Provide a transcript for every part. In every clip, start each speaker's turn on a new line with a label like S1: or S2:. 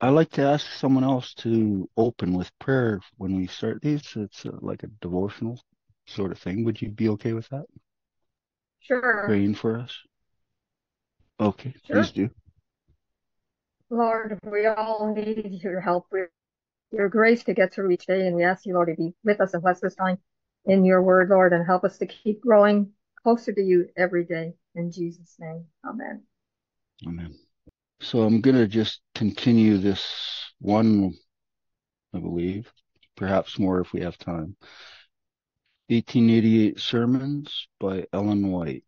S1: I like to ask someone else to open with prayer when we start these. It's uh, like a devotional sort of thing. Would you be okay with that?
S2: Sure.
S1: Praying for us? Okay,
S2: Sure.
S1: please do.
S2: Lord, we all need your help, your grace to get through each day. And we ask you, Lord, to be with us and bless this time in your word, Lord, and help us to keep growing closer to you every day. In Jesus' name, amen.
S1: Amen. So I'm going to just continue this one, I believe, perhaps more if we have time. 1888 Sermons by Ellen White.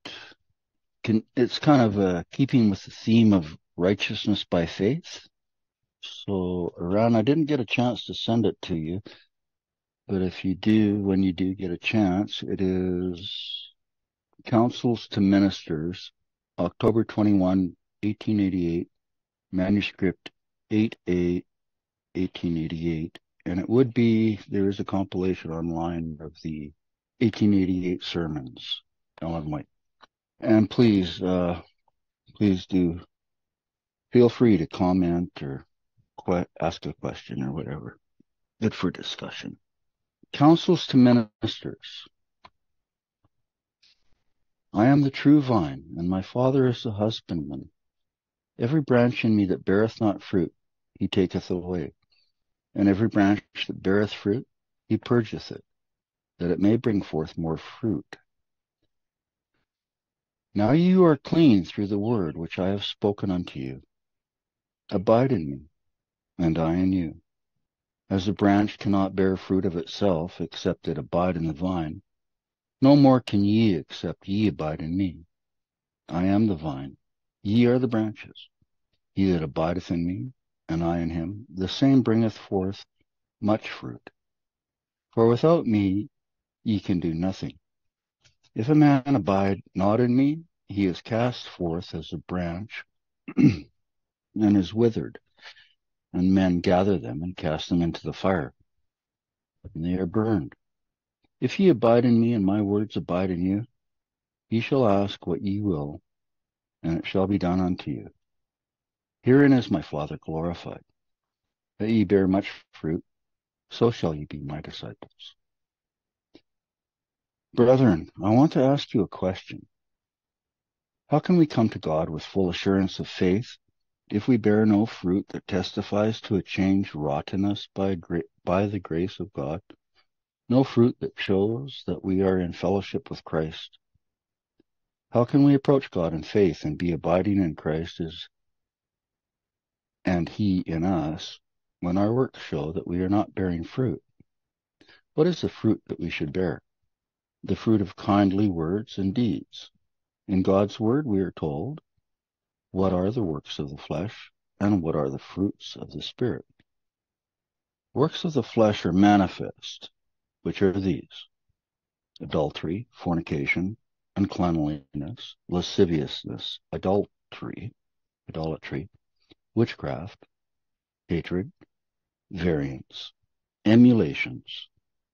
S1: Can, it's kind of uh, keeping with the theme of righteousness by faith. So, Iran, I didn't get a chance to send it to you, but if you do, when you do get a chance, it is Counsels to Ministers, October 21, 1888, manuscript 8A, 1888. And it would be, there is a compilation online of the 1888 sermons, Ellen White. And please, uh, please do feel free to comment or que- ask a question or whatever. Good for discussion. Counsels to ministers. I am the true vine, and my Father is the husbandman. Every branch in me that beareth not fruit, he taketh away. And every branch that beareth fruit, he purgeth it, that it may bring forth more fruit. Now you are clean through the word which I have spoken unto you. Abide in me, and I in you. As a branch cannot bear fruit of itself, except it abide in the vine, no more can ye except ye abide in me. I am the vine, ye are the branches. He that abideth in me, and I in him, the same bringeth forth much fruit. For without me ye can do nothing. If a man abide not in me, he is cast forth as a branch and is withered, and men gather them and cast them into the fire, and they are burned. If ye abide in me, and my words abide in you, ye shall ask what ye will, and it shall be done unto you. Herein is my Father glorified, that ye bear much fruit, so shall ye be my disciples. Brethren, I want to ask you a question. How can we come to God with full assurance of faith if we bear no fruit that testifies to a change wrought in us by, by the grace of God? No fruit that shows that we are in fellowship with Christ. How can we approach God in faith and be abiding in Christ as and he in us when our works show that we are not bearing fruit? What is the fruit that we should bear? The fruit of kindly words and deeds. In God's word we are told what are the works of the flesh and what are the fruits of the spirit. Works of the flesh are manifest, which are these adultery, fornication, uncleanliness, lasciviousness, adultery, idolatry, witchcraft, hatred, variance, emulations,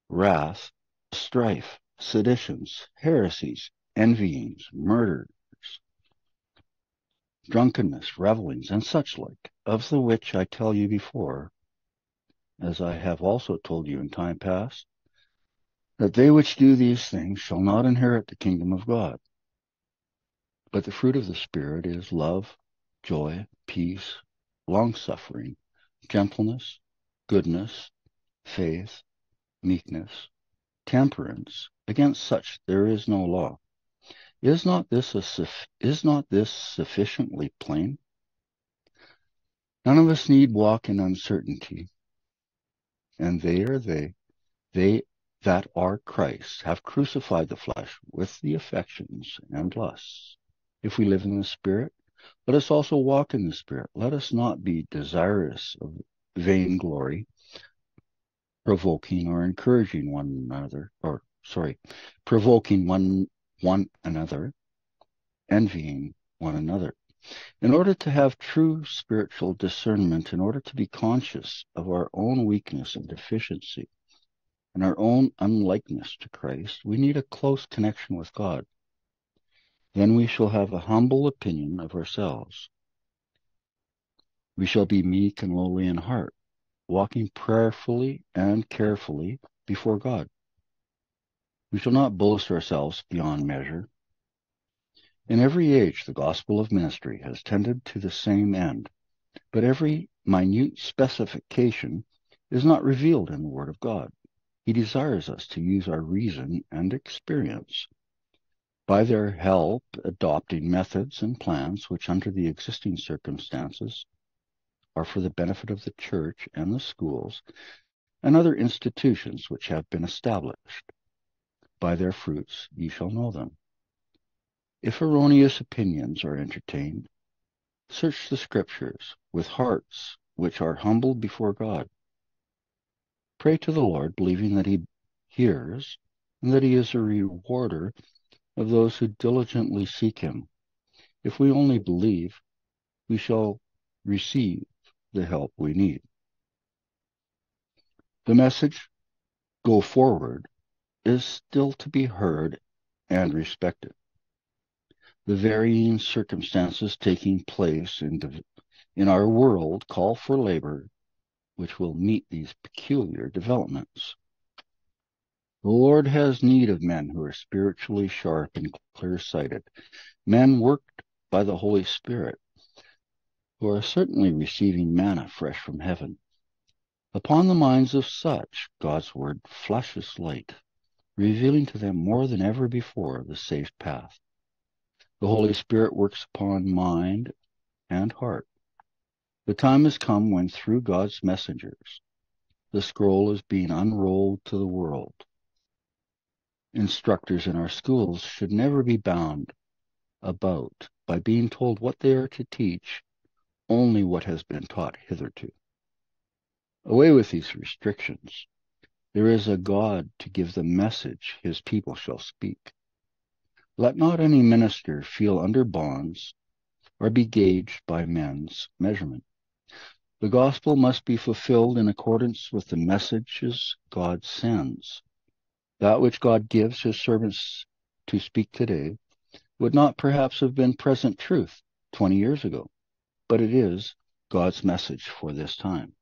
S1: wrath, strife, seditions, heresies, envyings, murders, drunkenness, revelings, and such like, of the which I tell you before, as I have also told you in time past, that they which do these things shall not inherit the kingdom of God. But the fruit of the Spirit is love, joy, peace, long-suffering, gentleness, goodness, faith, meekness, temperance. Against such there is no law. Is not this a, is not this sufficiently plain? None of us need walk in uncertainty. And they are they, they that are Christ have crucified the flesh with the affections and lusts. If we live in the Spirit, let us also walk in the Spirit. Let us not be desirous of vainglory, provoking or encouraging one another, or sorry, provoking one one another, envying one another. In order to have true spiritual discernment, in order to be conscious of our own weakness and deficiency, and our own unlikeness to Christ, we need a close connection with God. Then we shall have a humble opinion of ourselves. We shall be meek and lowly in heart, walking prayerfully and carefully before God. We shall not boast ourselves beyond measure. In every age, the gospel of ministry has tended to the same end, but every minute specification is not revealed in the Word of God. He desires us to use our reason and experience by their help adopting methods and plans which under the existing circumstances are for the benefit of the church and the schools and other institutions which have been established. By their fruits ye shall know them. If erroneous opinions are entertained, search the scriptures with hearts which are humble before God. Pray to the Lord, believing that he hears and that he is a rewarder of those who diligently seek him. If we only believe, we shall receive the help we need. The message, go forward, is still to be heard and respected. The varying circumstances taking place in, in our world call for labor which will meet these peculiar developments. The Lord has need of men who are spiritually sharp and clear sighted, men worked by the Holy Spirit, who are certainly receiving manna fresh from heaven. Upon the minds of such, God's word flashes light, revealing to them more than ever before the safe path. The Holy Spirit works upon mind and heart. The time has come when through God's messengers, the scroll is being unrolled to the world. Instructors in our schools should never be bound about by being told what they are to teach, only what has been taught hitherto. Away with these restrictions. There is a God to give the message his people shall speak. Let not any minister feel under bonds or be gauged by men's measurement. The gospel must be fulfilled in accordance with the messages God sends. That which God gives his servants to speak today would not perhaps have been present truth 20 years ago, but it is God's message for this time.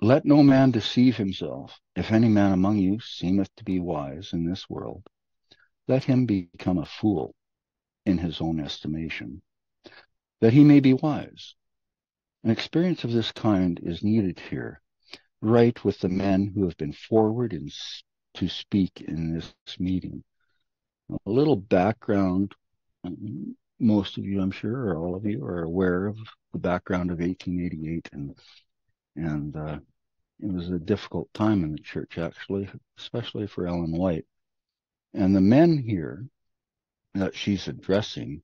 S1: Let no man deceive himself. If any man among you seemeth to be wise in this world, let him become a fool in his own estimation, that he may be wise. An experience of this kind is needed here, right with the men who have been forward in, to speak in this meeting. A little background. Most of you, I'm sure, or all of you, are aware of the background of 1888, and and uh, it was a difficult time in the church, actually, especially for Ellen White. And the men here that she's addressing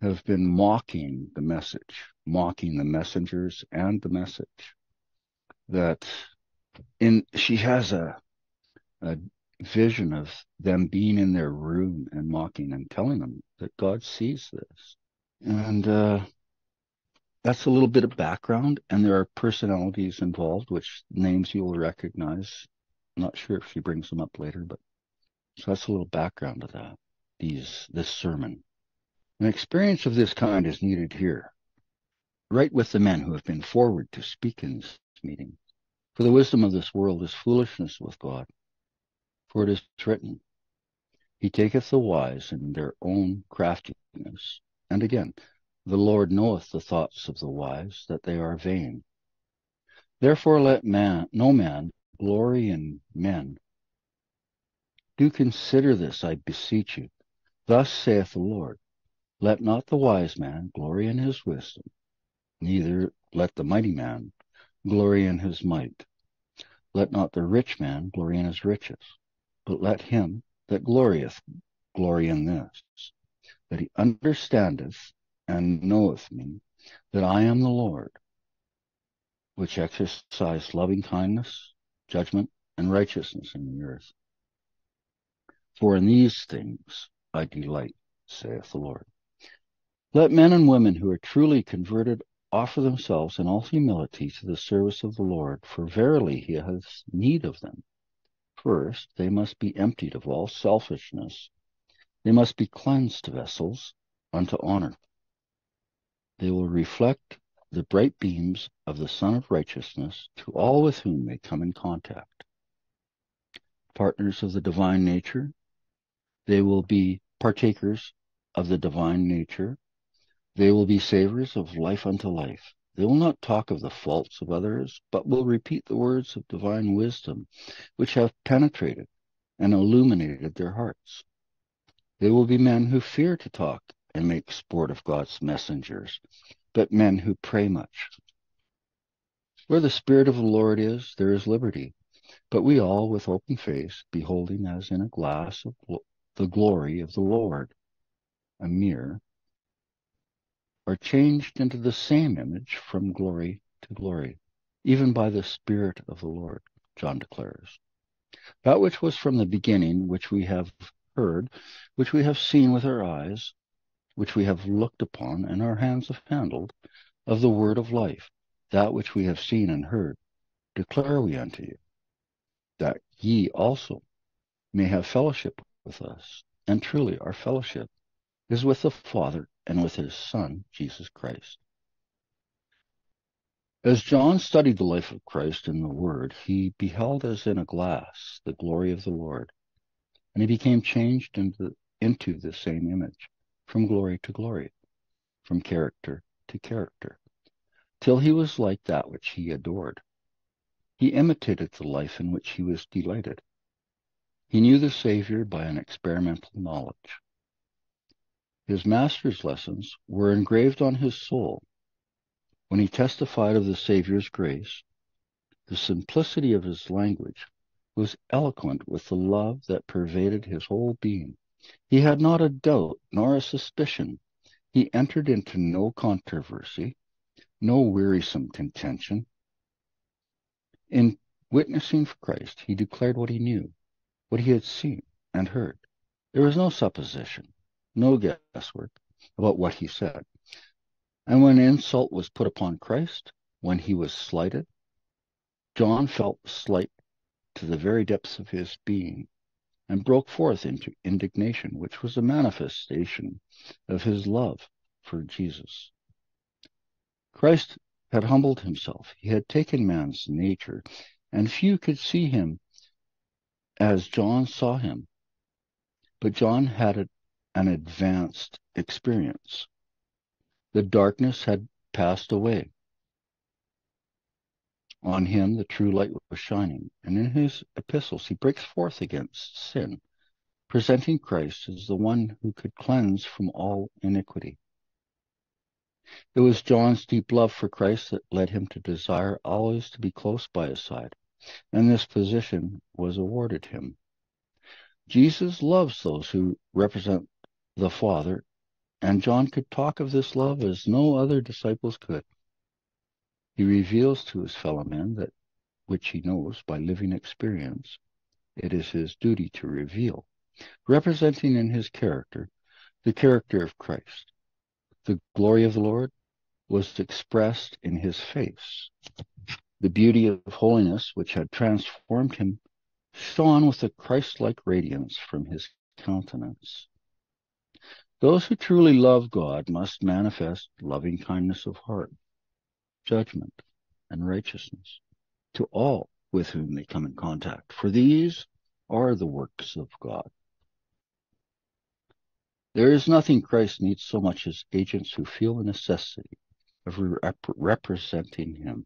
S1: have been mocking the message, mocking the messengers and the message. That in she has a a vision of them being in their room and mocking and telling them that God sees this. And uh, that's a little bit of background. And there are personalities involved, which names you will recognize. I'm not sure if she brings them up later, but so that's a little background to that. These this sermon. An experience of this kind is needed here, right with the men who have been forward to speak in this meeting. For the wisdom of this world is foolishness with God. For it is written, He taketh the wise in their own craftiness. And again, the Lord knoweth the thoughts of the wise, that they are vain. Therefore let man, no man glory in men. Do consider this, I beseech you. Thus saith the Lord, Let not the wise man glory in his wisdom, neither let the mighty man glory in his might. Let not the rich man glory in his riches, but let him that glorieth glory in this, that he understandeth and knoweth me, that I am the Lord, which exercise loving kindness, judgment, and righteousness in the earth. For in these things I delight, saith the Lord. Let men and women who are truly converted offer themselves in all humility to the service of the Lord, for verily he has need of them. First, they must be emptied of all selfishness. They must be cleansed vessels unto honor. They will reflect the bright beams of the Sun of Righteousness to all with whom they come in contact. Partners of the divine nature, they will be partakers of the divine nature. They will be savors of life unto life. They will not talk of the faults of others, but will repeat the words of divine wisdom which have penetrated and illuminated their hearts. They will be men who fear to talk and make sport of God's messengers, but men who pray much. Where the Spirit of the Lord is, there is liberty. But we all, with open face, beholding as in a glass of the glory of the Lord, a mirror, are changed into the same image from glory to glory, even by the Spirit of the Lord, John declares. That which was from the beginning, which we have heard, which we have seen with our eyes, which we have looked upon, and our hands have handled, of the word of life, that which we have seen and heard, declare we unto you, that ye also may have fellowship with us. And truly, our fellowship is with the Father and with his Son, Jesus Christ. As John studied the life of Christ in the Word, he beheld as in a glass the glory of the Lord, and he became changed into, into the same image, from glory to glory, from character to character, till he was like that which he adored. He imitated the life in which he was delighted. He knew the Savior by an experimental knowledge. His master's lessons were engraved on his soul. When he testified of the Savior's grace, the simplicity of his language was eloquent with the love that pervaded his whole being. He had not a doubt nor a suspicion. He entered into no controversy, no wearisome contention. In witnessing for Christ, he declared what he knew, what he had seen and heard. There was no supposition no guesswork about what he said. And when insult was put upon Christ, when he was slighted, John felt slight to the very depths of his being and broke forth into indignation, which was a manifestation of his love for Jesus. Christ had humbled himself. He had taken man's nature, and few could see him as John saw him. But John had it an advanced experience. The darkness had passed away. On him the true light was shining, and in his epistles he breaks forth against sin, presenting Christ as the one who could cleanse from all iniquity. It was John's deep love for Christ that led him to desire always to be close by his side, and this position was awarded him. Jesus loves those who represent the Father, and John could talk of this love as no other disciples could. He reveals to his fellow men that which he knows by living experience, it is his duty to reveal, representing in his character the character of Christ. The glory of the Lord was expressed in his face. The beauty of holiness, which had transformed him, shone with a Christ-like radiance from his countenance. Those who truly love God must manifest loving kindness of heart, judgment, and righteousness to all with whom they come in contact, for these are the works of God. There is nothing Christ needs so much as agents who feel the necessity of rep- representing him.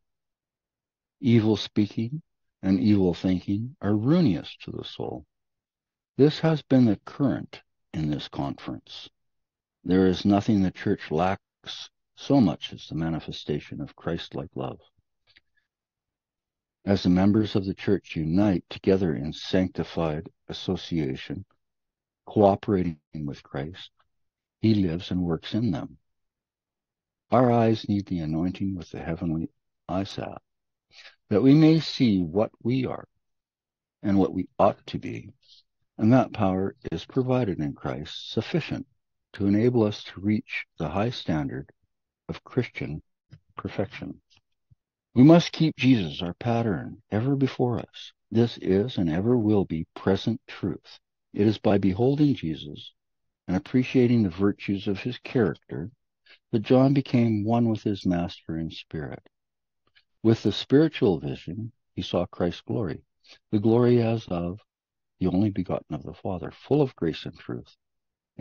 S1: Evil speaking and evil thinking are ruinous to the soul. This has been the current in this conference. There is nothing the church lacks so much as the manifestation of Christ-like love. As the members of the church unite together in sanctified association, cooperating with Christ, he lives and works in them. Our eyes need the anointing with the heavenly eyesalve, that we may see what we are and what we ought to be, and that power is provided in Christ, sufficient to enable us to reach the high standard of Christian perfection. We must keep Jesus, our pattern, ever before us. This is and ever will be present truth. It is by beholding Jesus and appreciating the virtues of his character that John became one with his master in spirit. With the spiritual vision, he saw Christ's glory, the glory as of the only begotten of the Father, full of grace and truth.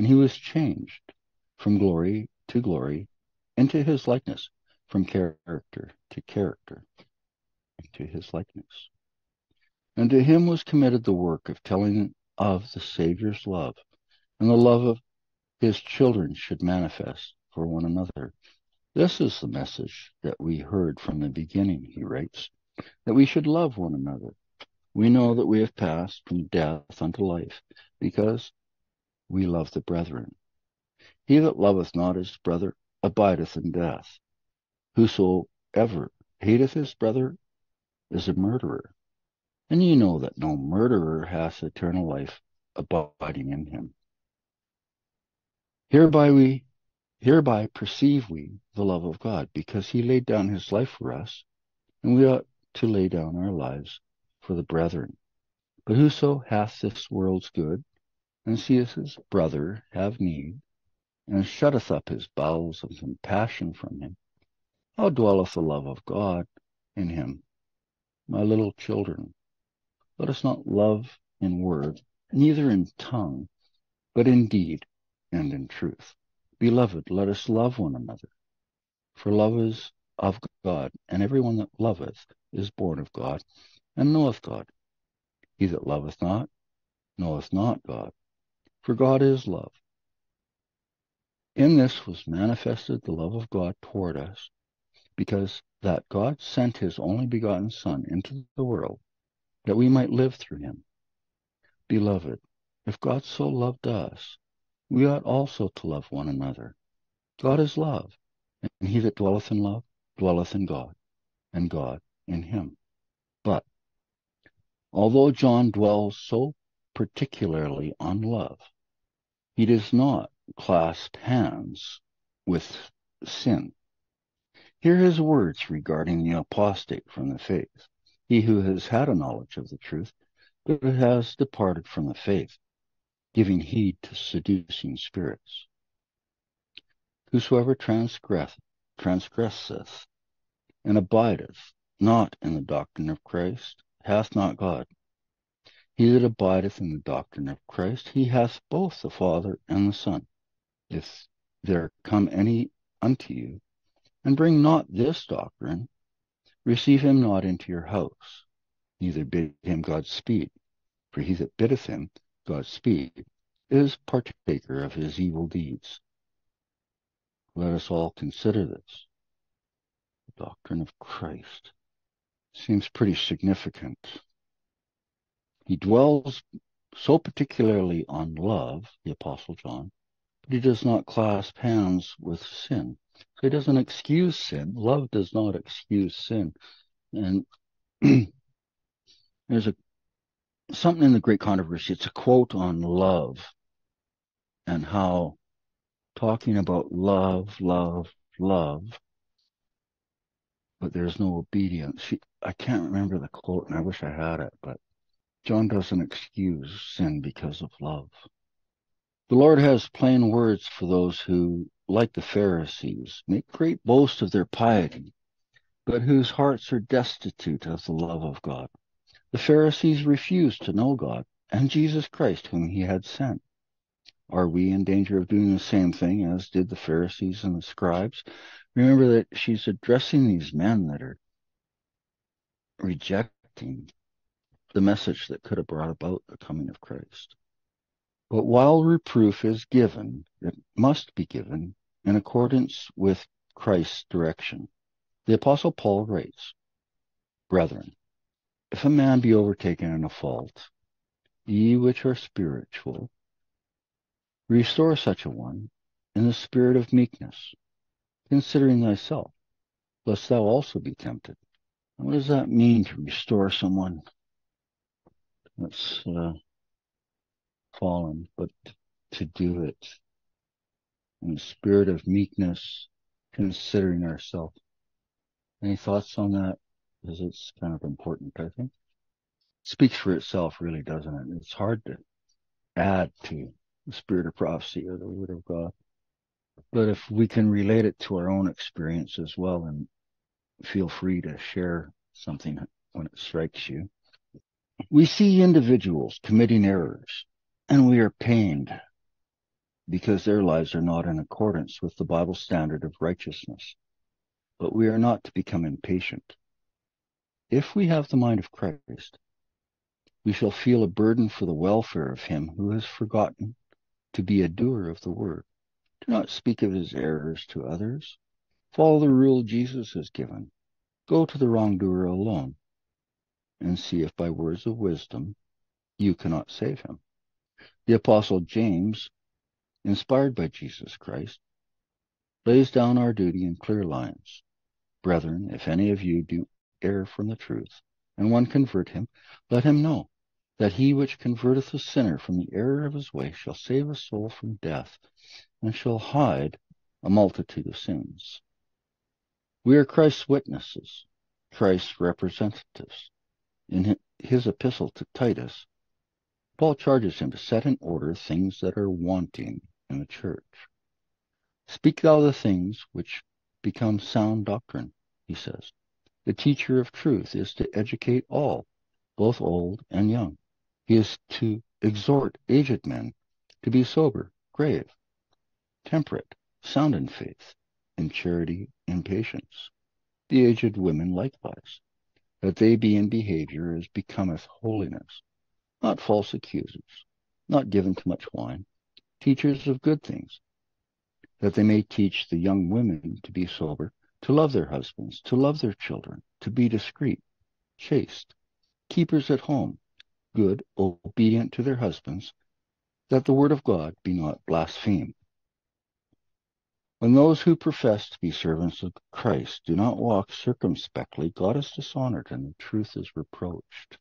S1: And he was changed from glory to glory into his likeness, from character to character, into his likeness. And to him was committed the work of telling of the Savior's love, and the love of his children should manifest for one another. This is the message that we heard from the beginning, he writes, that we should love one another. We know that we have passed from death unto life, because we love the brethren. He that loveth not his brother abideth in death. Whosoever hateth his brother is a murderer. And ye know that no murderer hath eternal life abiding in him. Hereby we hereby perceive we the love of God, because he laid down his life for us, and we ought to lay down our lives for the brethren. But whoso hath this world's good, and seeth his brother have need, and shutteth up his bowels of compassion from him, how dwelleth the love of God in him? My little children, let us not love in word, neither in tongue, but in deed and in truth. Beloved, let us love one another. For love is of God, and every one that loveth is born of God, and knoweth God. He that loveth not knoweth not God, for God is love. In this was manifested the love of God toward us, because that God sent his only begotten Son into the world that we might live through him. Beloved, if God so loved us, we ought also to love one another. God is love, and he that dwelleth in love dwelleth in God, and God in him. But although John dwells so particularly on love, he does not clasp hands with sin. Hear his words regarding the apostate from the faith he who has had a knowledge of the truth, but has departed from the faith, giving heed to seducing spirits. Whosoever transgress, transgresseth and abideth not in the doctrine of Christ hath not God. He that abideth in the doctrine of Christ, he hath both the Father and the Son. If there come any unto you, and bring not this doctrine, Receive him not into your house, neither bid him Godspeed, for he that biddeth him Godspeed is partaker of his evil deeds. Let us all consider this. The doctrine of Christ seems pretty significant. He dwells so particularly on love, the Apostle John, but he does not clasp hands with sin. So he doesn't excuse sin. Love does not excuse sin. And there's a something in the great controversy. It's a quote on love and how talking about love, love, love, but there's no obedience. She, I can't remember the quote and I wish I had it, but John doesn't excuse sin because of love. The Lord has plain words for those who like the Pharisees, make great boast of their piety, but whose hearts are destitute of the love of God. The Pharisees refused to know God and Jesus Christ, whom he had sent. Are we in danger of doing the same thing as did the Pharisees and the scribes? Remember that she's addressing these men that are rejecting the message that could have brought about the coming of Christ. But while reproof is given, it must be given in accordance with Christ's direction. The Apostle Paul writes, Brethren, if a man be overtaken in a fault, ye which are spiritual, restore such a one in the spirit of meekness, considering thyself, lest thou also be tempted. what does that mean to restore someone that's uh, fallen, but to do it in a spirit of meekness, considering ourselves. Any thoughts on that? Because it's kind of important, I think. Speaks for itself, really, doesn't it? It's hard to add to the spirit of prophecy or the word of God. But if we can relate it to our own experience as well, and feel free to share something when it strikes you. We see individuals committing errors and we are pained because their lives are not in accordance with the Bible standard of righteousness. But we are not to become impatient. If we have the mind of Christ, we shall feel a burden for the welfare of him who has forgotten to be a doer of the word. Do not speak of his errors to others. Follow the rule Jesus has given. Go to the wrongdoer alone and see if by words of wisdom you cannot save him. The apostle James, inspired by Jesus Christ, lays down our duty in clear lines. Brethren, if any of you do err from the truth, and one convert him, let him know that he which converteth a sinner from the error of his way shall save a soul from death, and shall hide a multitude of sins. We are Christ's witnesses, Christ's representatives. In his epistle to Titus, Paul charges him to set in order things that are wanting in the church. Speak thou the things which become sound doctrine, he says. The teacher of truth is to educate all, both old and young. He is to exhort aged men to be sober, grave, temperate, sound in faith, in charity, in patience the aged women likewise, that they be in behavior as becometh holiness, not false accusers, not given to much wine, teachers of good things, that they may teach the young women to be sober, to love their husbands, to love their children, to be discreet, chaste, keepers at home, good, obedient to their husbands, that the word of God be not blasphemed. When those who profess to be servants of Christ do not walk circumspectly, God is dishonored and the truth is reproached.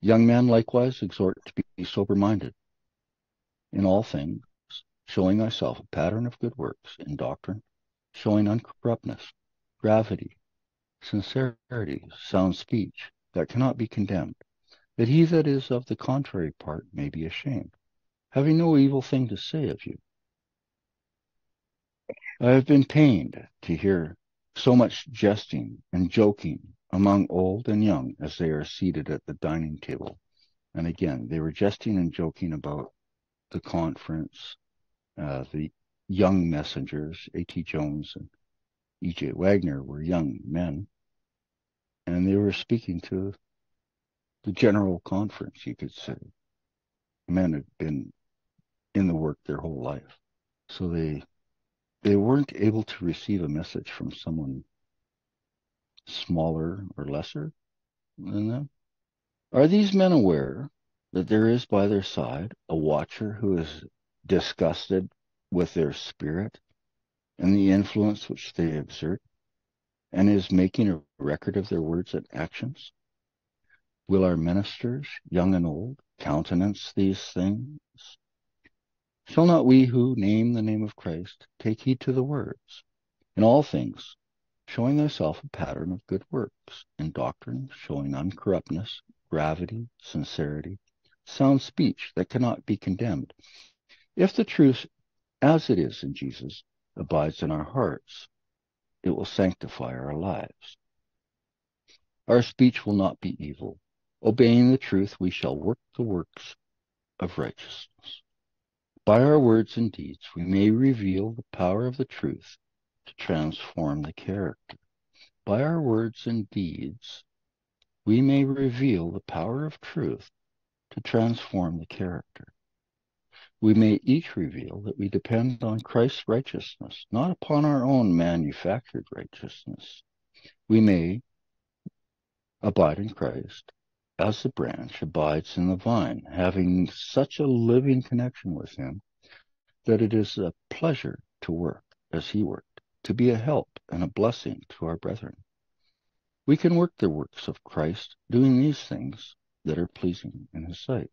S1: Young men likewise exhort to be sober minded in all things, showing thyself a pattern of good works in doctrine, showing uncorruptness, gravity, sincerity, sound speech that cannot be condemned, that he that is of the contrary part may be ashamed, having no evil thing to say of you I have been pained to hear so much jesting and joking among old and young as they are seated at the dining table. And again, they were jesting and joking about the conference, uh, the young messengers, A.T. Jones and E.J. Waggoner were young men, and they were speaking to the general conference, you could say. Men had been in the work their whole life. So they they weren't able to receive a message from someone smaller or lesser than them? Are these men aware that there is by their side a watcher who is disgusted with their spirit and the influence which they exert and is making a record of their words and actions? Will our ministers, young and old, countenance these things Shall not we who name the name of Christ take heed to the words? In all things, showing thyself a pattern of good works, in doctrine, showing uncorruptness, gravity, sincerity, sound speech that cannot be condemned. If the truth, as it is in Jesus, abides in our hearts, it will sanctify our lives. Our speech will not be evil. Obeying the truth, we shall work the works of righteousness. By our words and deeds, we may reveal the power of the truth to transform the character. By our words and deeds, we may reveal the power of truth to transform the character. We may each reveal that we depend on Christ's righteousness, not upon our own manufactured righteousness. We may abide in Christ as the branch abides in the vine, having such a living connection with him that it is a pleasure to work as he worked, to be a help and a blessing to our brethren. We can work the works of Christ doing these things that are pleasing in his sight.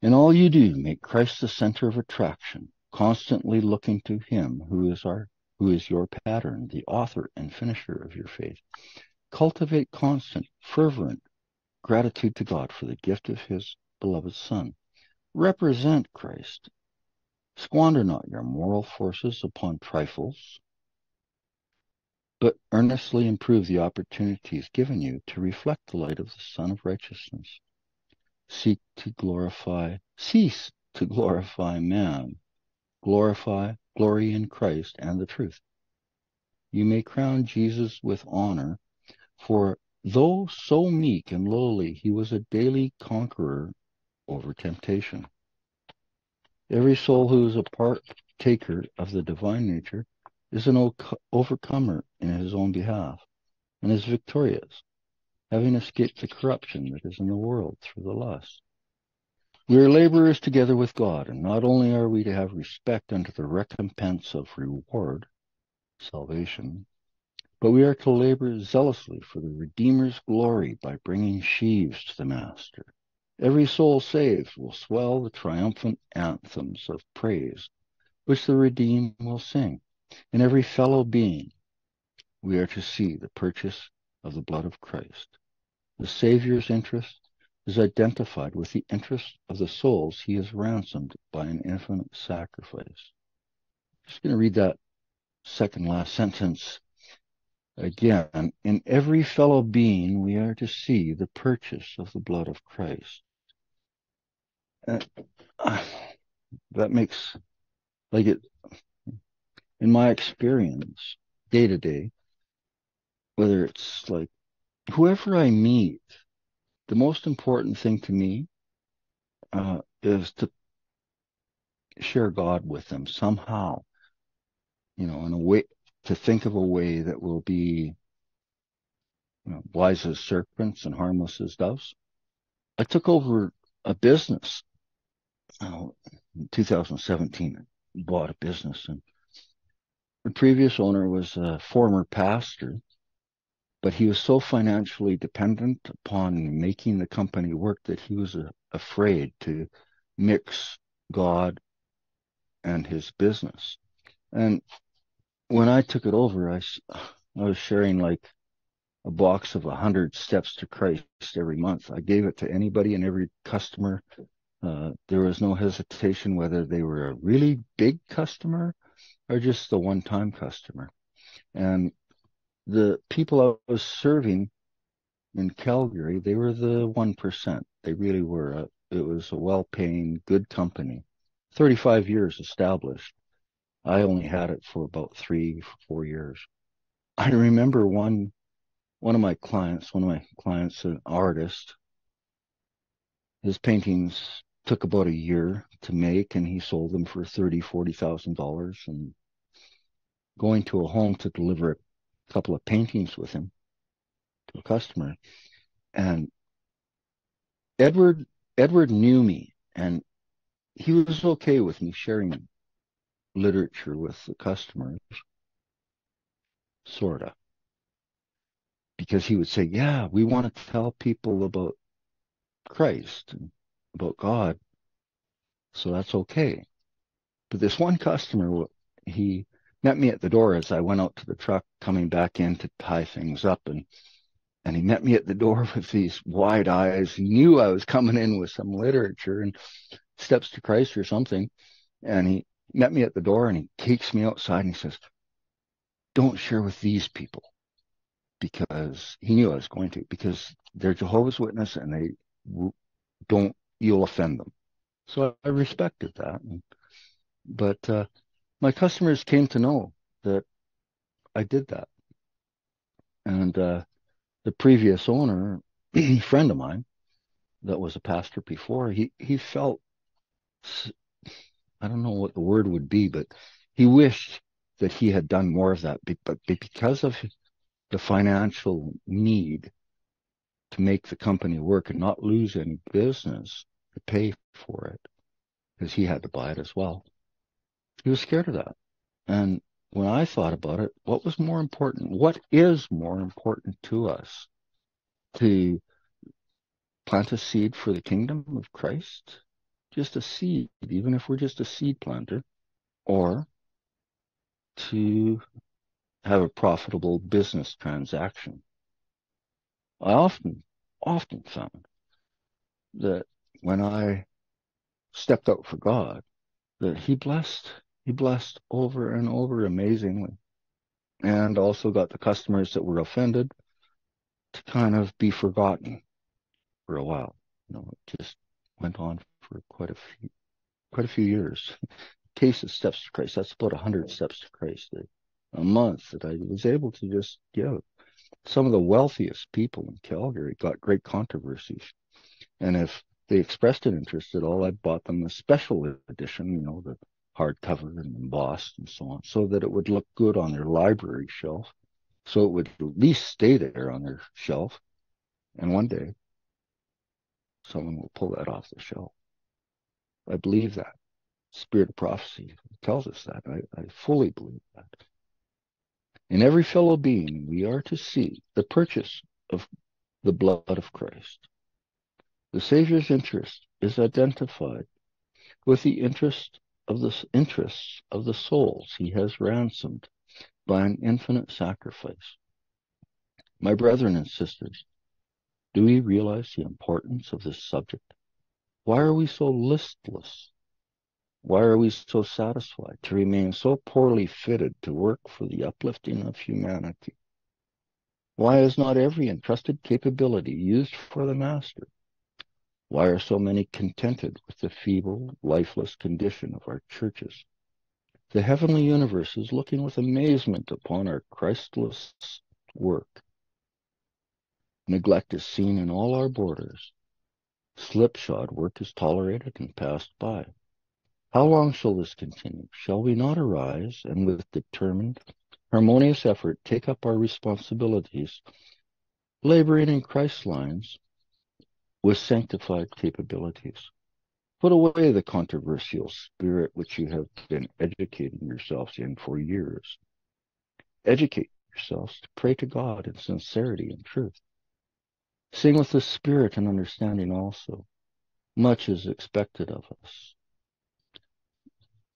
S1: In all you do, make Christ the center of attraction, constantly looking to him who is our who is your pattern, the author and finisher of your faith, Cultivate constant, fervent gratitude to God for the gift of his beloved Son. Represent Christ Squander not your moral forces upon trifles, but earnestly improve the opportunities given you to reflect the light of the Sun of Righteousness. Seek to glorify, cease to glorify man. Glorify, glory in Christ and the truth. You may crown Jesus with honor, for though so meek and lowly, he was a daily conqueror over temptation. Every soul who is a partaker of the divine nature is an overcomer in his own behalf and is victorious, having escaped the corruption that is in the world through the lust. We are laborers together with God, and not only are we to have respect unto the recompense of reward, salvation, but we are to labor zealously for the Redeemer's glory by bringing sheaves to the Master. Every soul saved will swell the triumphant anthems of praise, which the redeemed will sing. In every fellow being, we are to see the purchase of the blood of Christ. The Savior's interest is identified with the interest of the souls he has ransomed by an infinite sacrifice. I'm just going to read that second last sentence again. In every fellow being, we are to see the purchase of the blood of Christ. Uh, that makes like it in my experience day to day whether it's like whoever i meet the most important thing to me uh, is to share god with them somehow you know in a way to think of a way that will be you know, wise as serpents and harmless as doves i took over a business in 2017, bought a business, and the previous owner was a former pastor, but he was so financially dependent upon making the company work that he was uh, afraid to mix God and his business. And when I took it over, I, I was sharing like a box of a hundred steps to Christ every month. I gave it to anybody and every customer uh, there was no hesitation whether they were a really big customer or just the one time customer. And the people I was serving in Calgary, they were the 1%. They really were. A, it was a well paying, good company. 35 years established. I only had it for about three, four years. I remember one, one of my clients, one of my clients, an artist, his paintings took about a year to make and he sold them for thirty, forty thousand dollars and going to a home to deliver a couple of paintings with him to a customer. And Edward Edward knew me and he was okay with me sharing literature with the customers. Sorta. Because he would say, Yeah, we want to tell people about Christ and about God. So that's okay. But this one customer, he met me at the door as I went out to the truck coming back in to tie things up and and he met me at the door with these wide eyes. He knew I was coming in with some literature and steps to Christ or something. And he met me at the door and he takes me outside and he says, don't share with these people because he knew I was going to, because they're Jehovah's Witness and they don't you'll offend them. So I respected that. But uh, my customers came to know that I did that. And uh, the previous owner, a friend of mine, that was a pastor before, he, he felt, I don't know what the word would be, but he wished that he had done more of that. But because of the financial need to make the company work and not lose any business to pay for it because he had to buy it as well. He was scared of that. And when I thought about it, what was more important? What is more important to us? To plant a seed for the kingdom of Christ? Just a seed, even if we're just a seed planter, or to have a profitable business transaction. I often, often found that when I stepped out for God, that he blessed, he blessed over and over amazingly. And also got the customers that were offended to kind of be forgotten for a while. You know, it just went on for quite a few, quite a few years. Case of Steps to Christ, that's about a hundred steps to Christ a, a month that I was able to just give. Some of the wealthiest people in Calgary got great controversies. And if they expressed an interest at all, I bought them a special edition, you know, the hardcover and embossed and so on, so that it would look good on their library shelf. So it would at least stay there on their shelf. And one day, someone will pull that off the shelf. I believe that. Spirit of prophecy tells us that. I, I fully believe that. In every fellow being, we are to see the purchase of the blood of Christ. The Savior's interest is identified with the interest of the interests of the souls he has ransomed by an infinite sacrifice. My brethren and sisters, do we realize the importance of this subject? Why are we so listless? Why are we so satisfied to remain so poorly fitted to work for the uplifting of humanity? Why is not every entrusted capability used for the Master? Why are so many contented with the feeble, lifeless condition of our churches? The heavenly universe is looking with amazement upon our Christless work. Neglect is seen in all our borders. Slipshod work is tolerated and passed by. How long shall this continue? Shall we not arise and with determined, harmonious effort take up our responsibilities, laboring in Christ's lines with sanctified capabilities? Put away the controversial spirit which you have been educating yourselves in for years. Educate yourselves to pray to God in sincerity and truth. Sing with the spirit and understanding also. Much is expected of us.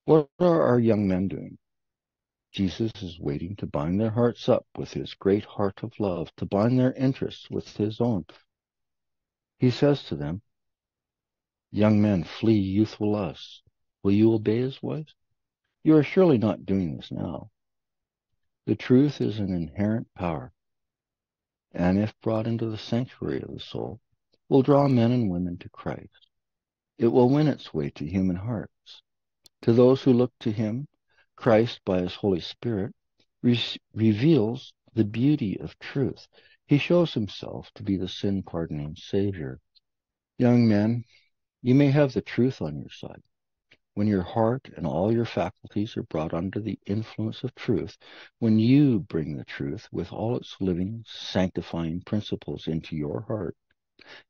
S1: What are our young men doing? Jesus is waiting to bind their hearts up with his great heart of love, to bind their interests with his own. He says to them, Young men, flee youthful lusts. Will you obey his voice? You are surely not doing this now. The truth is an inherent power, and if brought into the sanctuary of the soul, will draw men and women to Christ. It will win its way to human hearts. To those who look to him, Christ, by his Holy Spirit, re- reveals the beauty of truth. He shows himself to be the sin pardoning Savior. Young men, you may have the truth on your side. When your heart and all your faculties are brought under the influence of truth, when you bring the truth with all its living, sanctifying principles into your heart,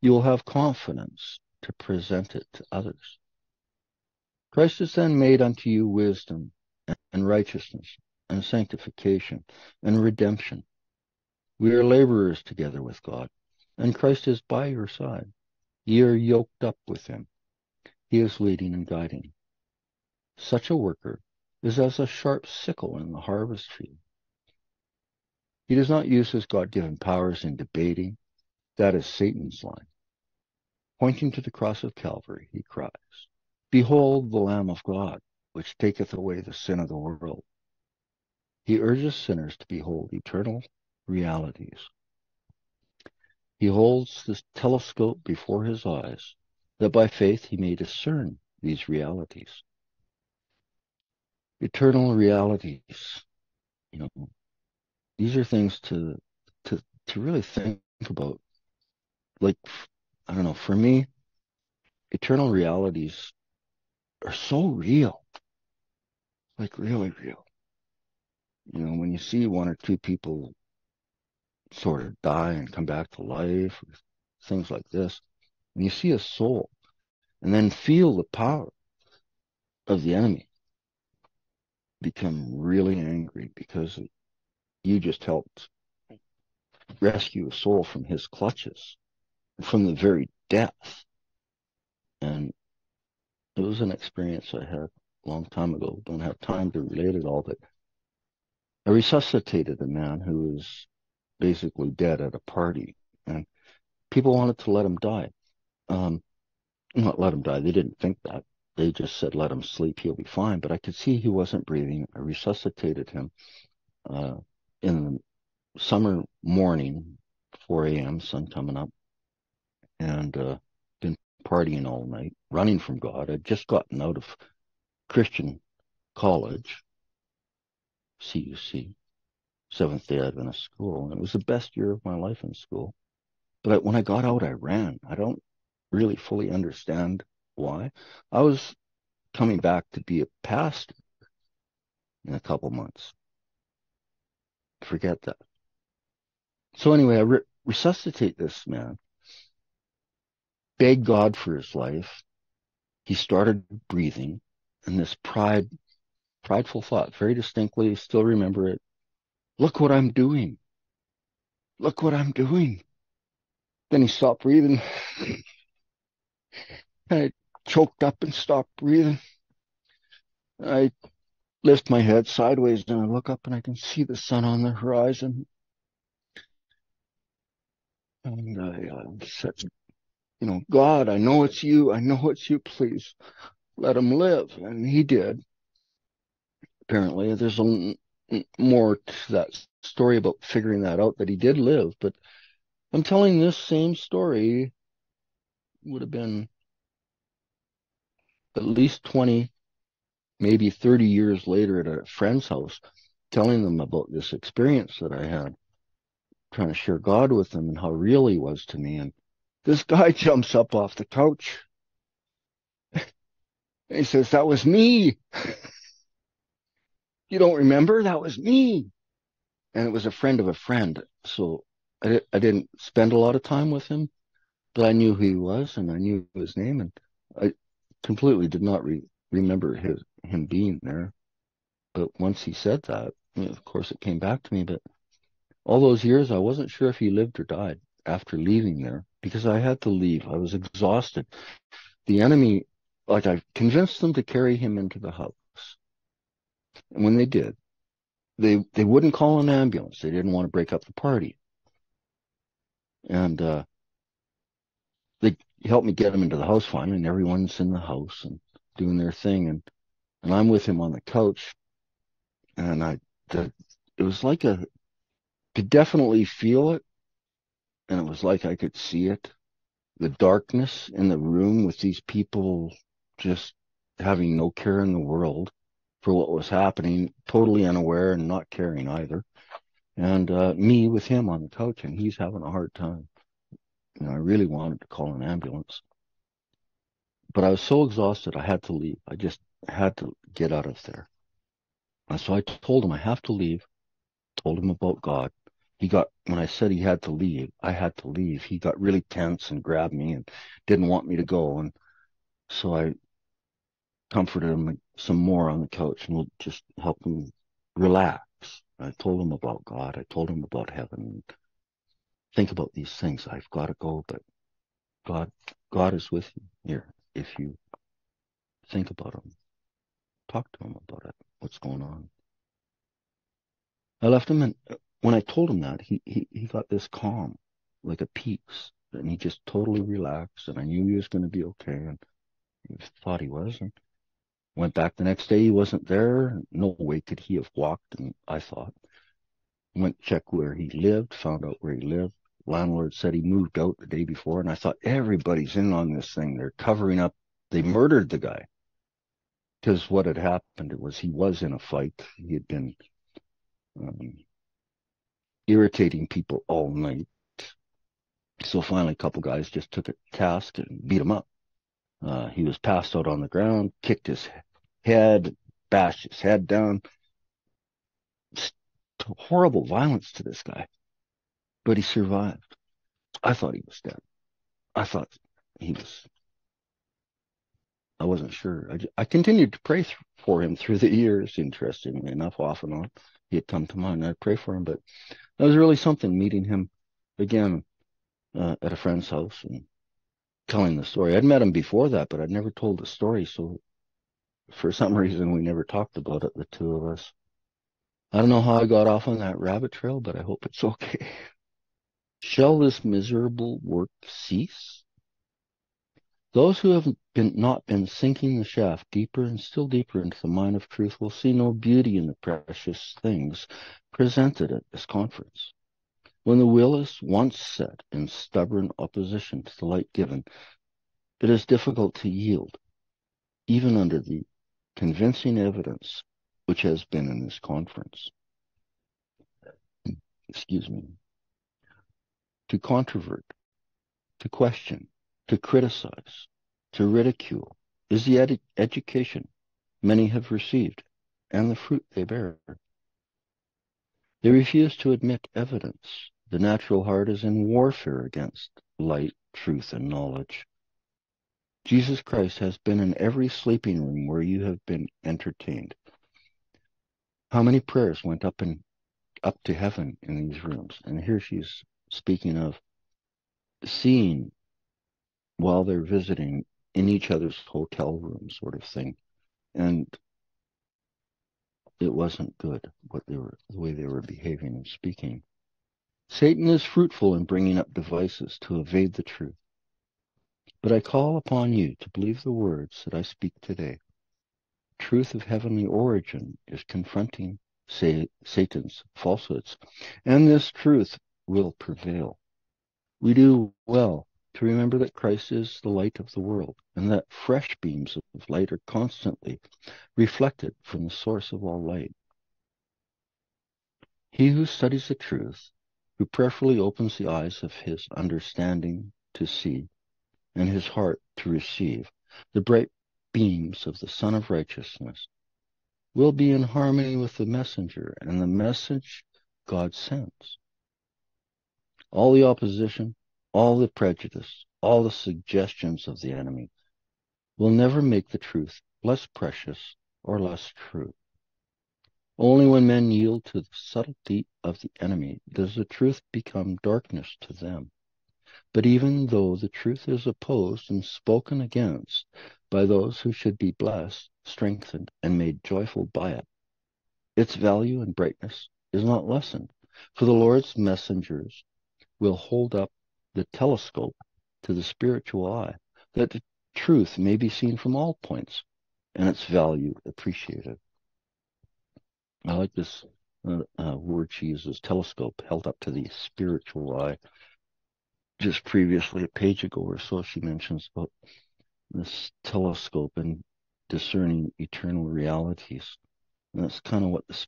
S1: you will have confidence to present it to others. Christ has then made unto you wisdom and righteousness and sanctification and redemption. We are laborers together with God, and Christ is by your side. Ye are yoked up with him. He is leading and guiding. Such a worker is as a sharp sickle in the harvest field. He does not use his God-given powers in debating. That is Satan's line. Pointing to the cross of Calvary, he cries, Behold the Lamb of God, which taketh away the sin of the world. He urges sinners to behold eternal realities. He holds this telescope before his eyes, that by faith he may discern these realities. Eternal realities, you know, these are things to to to really think about. Like, I don't know, for me, eternal realities are so real. Like really real. You know, when you see one or two people sort of die and come back to life, things like this, and you see a soul and then feel the power of the enemy become really angry because you just helped rescue a soul from his clutches, from the very death. And it was an experience I had a long time ago. Don't have time to relate it all, but I resuscitated a man who was basically dead at a party, and people wanted to let him die. Um, not let him die. They didn't think that. They just said, let him sleep. He'll be fine. But I could see he wasn't breathing. I resuscitated him, uh, in the summer morning, 4 a.m., sun coming up and, uh, been partying all night, running from God. I'd just gotten out of Christian college, CUC, Seventh day Adventist school. And it was the best year of my life in school. But when I got out, I ran. I don't really fully understand why. I was coming back to be a pastor in a couple months. Forget that. So anyway, I re- resuscitate this man, beg God for his life. He started breathing and this pride, prideful thought, very distinctly, still remember it. Look what I'm doing. Look what I'm doing. Then he stopped breathing. I choked up and stopped breathing. I lift my head sideways and I look up and I can see the sun on the horizon. And I uh, said, you know, God, I know it's you. I know it's you. Please let him live. And he did. Apparently, there's a, more to that story about figuring that out that he did live. But I'm telling this same story would have been at least 20, maybe 30 years later at a friend's house, telling them about this experience that I had, trying to share God with them and how real he was to me. And this guy jumps up off the couch. he says, that was me. you don't remember? That was me. And it was a friend of a friend. So I, I didn't spend a lot of time with him, but I knew who he was and I knew his name. And I, completely did not re- remember his him being there. But once he said that, of course, it came back to me. But all those years, I wasn't sure if he lived or died after leaving there because I had to leave. I was exhausted. The enemy, like I convinced them to carry him into the house. And when they did, they, they wouldn't call an ambulance. They didn't want to break up the party. And, uh, they helped me get him into the house finally, and everyone's in the house and doing their thing, and and I'm with him on the couch, and I the, it was like a could definitely feel it, and it was like I could see it, the darkness in the room with these people just having no care in the world for what was happening, totally unaware and not caring either. And uh, me with him on the couch, and he's having a hard time. You know, I really wanted to call an ambulance. But I was so exhausted, I had to leave. I just had to get out of there. And so I told him I have to leave, told him about God. He got, when I said he had to leave, I had to leave. He got really tense and grabbed me and didn't want me to go. And so I comforted him some more on the couch and we'll just helped him relax. I told him about God. I told him about heaven think about these things. I've got to go, but God, God is with you here. If you think about him, talk to him about it. What's going on? I left him and when I told him that, he, he, he got this calm, like a peace, and he just totally relaxed and I knew he was going to be okay. And he thought he was and went back the next day. He wasn't there. No way could he have walked. And I thought, went check where he lived, found out where he lived, landlord said he moved out the day before, and I thought everybody's in on this thing. They're covering up. They murdered the guy because what had happened was he was in a fight. He had been um, irritating people all night. So finally, a couple guys just took a task and beat him up. Uh, he was passed out on the ground, kicked his head, bashed his head down. horrible violence to this guy but he survived. I thought he was dead. I thought he was. I wasn't sure. I, I continued to pray th- for him through the years, interestingly enough, off and on. He had come to mind. I'd pray for him, but that was really something meeting him again uh, at a friend's house and telling the story. I'd met him before that, but I'd never told the story. So for some reason, we never talked about it, the two of us. I don't know how I got off on that rabbit trail, but I hope it's okay. Shall this miserable work cease? Those who have been, not been sinking the shaft deeper and still deeper into the mine of truth will see no beauty in the precious things presented at this conference. When the will is once set in stubborn opposition to the light given, it is difficult to yield, even under the convincing evidence which has been in this conference. Excuse me. To controvert, to question, to criticize, to ridicule is the ed- education many have received and the fruit they bear. They refuse to admit evidence. The natural heart is in warfare against light, truth, and knowledge. Jesus Christ has been in every sleeping room where you have been entertained. How many prayers went up and up to heaven in these rooms? And here she's speaking of seeing while they're visiting in each other's hotel room sort of thing. And it wasn't good what they were the way they were behaving and speaking. Satan is fruitful in bringing up devices to evade the truth. But I call upon you to believe the words that I speak today. Truth of heavenly origin is confronting Satan's falsehoods, and this truth will prevail. We do well to remember that Christ is the light of the world, and that fresh beams of light are constantly reflected from the source of all light. He who studies the truth, who prayerfully opens the eyes of his understanding to see, and his heart to receive the bright beams of the Sun of Righteousness, will be in harmony with the messenger and the message God sends. All the opposition, all the prejudice, all the suggestions of the enemy will never make the truth less precious or less true. Only when men yield to the subtlety of the enemy does the truth become darkness to them. But even though the truth is opposed and spoken against by those who should be blessed, strengthened, and made joyful by it, its value and brightness is not lessened, for the Lord's messengers will hold up the telescope to the spiritual eye, that the truth may be seen from all points and its value appreciated. I like this uh, uh, word she uses, telescope, held up to the spiritual eye. Just previously, a page ago or so, she mentions about this telescope and discerning eternal realities. And that's kind of what this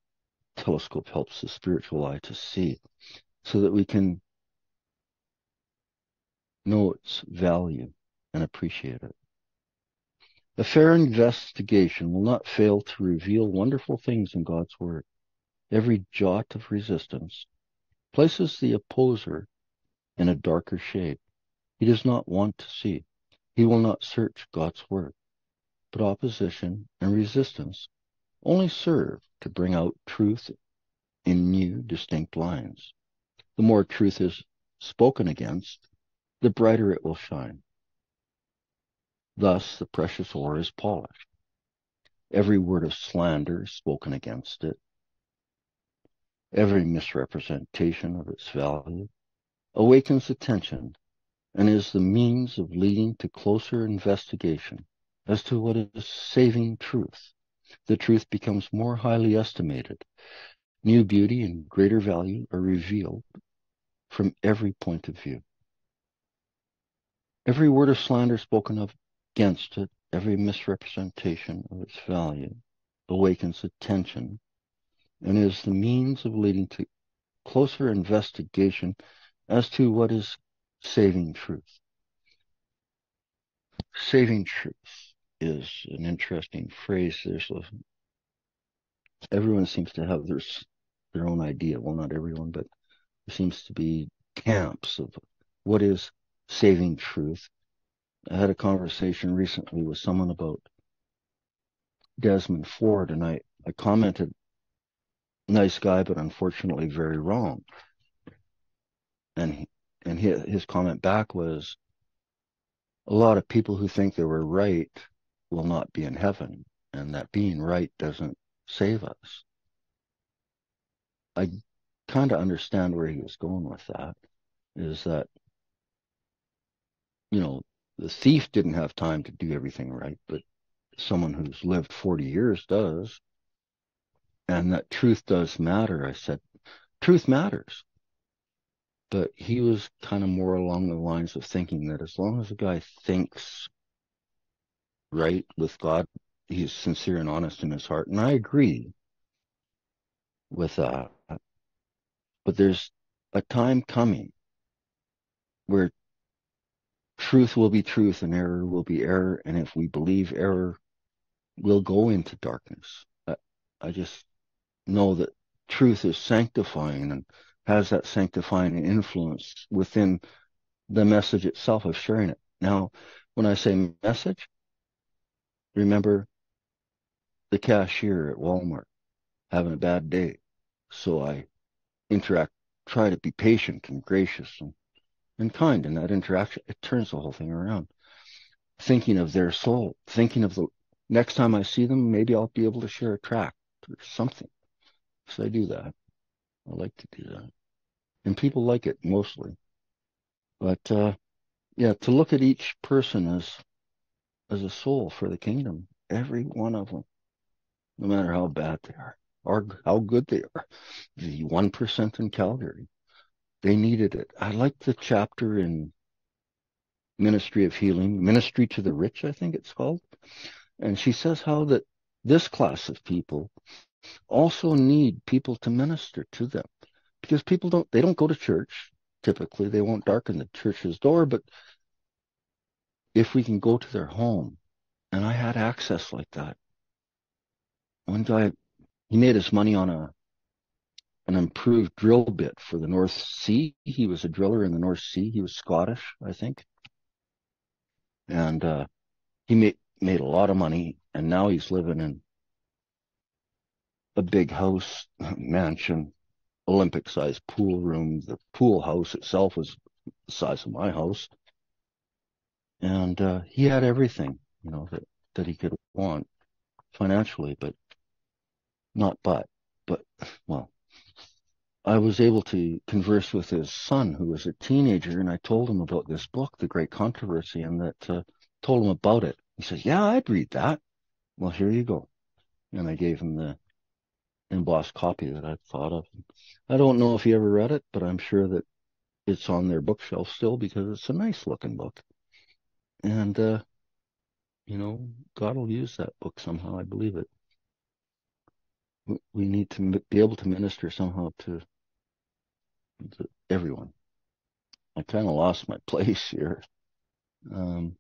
S1: telescope helps the spiritual eye to see, so that we can know its value and appreciate it. A fair investigation will not fail to reveal wonderful things in God's Word. Every jot of resistance places the opposer in a darker shade. He does not want to see. He will not search God's Word. But opposition and resistance only serve to bring out truth in new, distinct lines. The more truth is spoken against, the brighter it will shine. Thus the precious ore is polished. Every word of slander spoken against it, every misrepresentation of its value, awakens attention and is the means of leading to closer investigation as to what is saving truth. The truth becomes more highly estimated. New beauty and greater value are revealed from every point of view. Every word of slander spoken of against it, every misrepresentation of its value awakens attention and is the means of leading to closer investigation as to what is saving truth. Saving truth is an interesting phrase. There's a, everyone seems to have their their own idea. Well, not everyone, but there seems to be camps of what is saving truth. I had a conversation recently with someone about Desmond Ford, and I, I commented, nice guy, but unfortunately very wrong. And and his, his comment back was, a lot of people who think they were right will not be in heaven, and that being right doesn't save us. I kind of understand where he was going with that, is that you know, the thief didn't have time to do everything right, but someone who's lived 40 years does. And that truth does matter. I said, truth matters. But he was kind of more along the lines of thinking that as long as a guy thinks right with God, he's sincere and honest in his heart. And I agree with that. But there's a time coming where truth will be truth and error will be error. And if we believe error, we'll go into darkness. I, I just know that truth is sanctifying and has that sanctifying influence within the message itself of sharing it. Now, when I say message, remember the cashier at Walmart having a bad day. So I interact, try to be patient and gracious and, and kind in that interaction. It turns the whole thing around. Thinking of their soul, thinking of the next time I see them, maybe I'll be able to share a tract or something. So I do that. I like to do that. And people like it mostly. But, uh, yeah, to look at each person as, as a soul for the kingdom, every one of them, no matter how bad they are or how good they are. The 1% in Calgary, they needed it. I like the chapter in Ministry of Healing, Ministry to the Rich, I think it's called. And she says how that this class of people also need people to minister to them because people don't, they don't go to church. Typically, they won't darken the church's door, but if we can go to their home, and I had access like that. One guy, he made his money on a an improved drill bit for the North Sea. He was a driller in the North Sea. He was Scottish, I think, and uh, he made made a lot of money. And now he's living in a big house, mansion, Olympic sized pool room. The pool house itself was the size of my house. And uh, he had everything, you know, that, that he could want financially, but not but. But, well, I was able to converse with his son, who was a teenager, and I told him about this book, The Great Controversy, and that uh, told him about it. He says, Yeah, I'd read that. Well, here you go. And I gave him the embossed copy that I thought of. I don't know if he ever read it, but I'm sure that it's on their bookshelf still because it's a nice looking book. And, uh, you know, God will use that book somehow. I believe it. We need to be able to minister somehow to, to everyone. I kind of lost my place here. Um,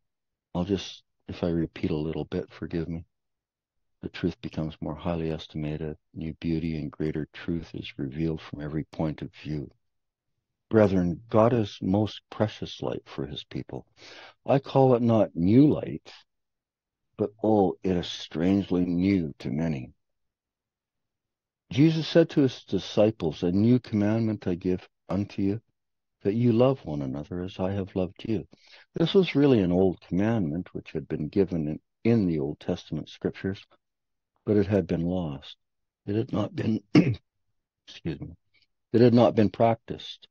S1: I'll just, if I repeat a little bit, forgive me the truth becomes more highly estimated, new beauty and greater truth is revealed from every point of view. Brethren, God is most precious light for his people. I call it not new light, but oh, it is strangely new to many. Jesus said to his disciples, A new commandment I give unto you, that you love one another as I have loved you. This was really an old commandment which had been given in, in the Old Testament scriptures but it had been lost. It had not been, excuse me, it had not been practiced.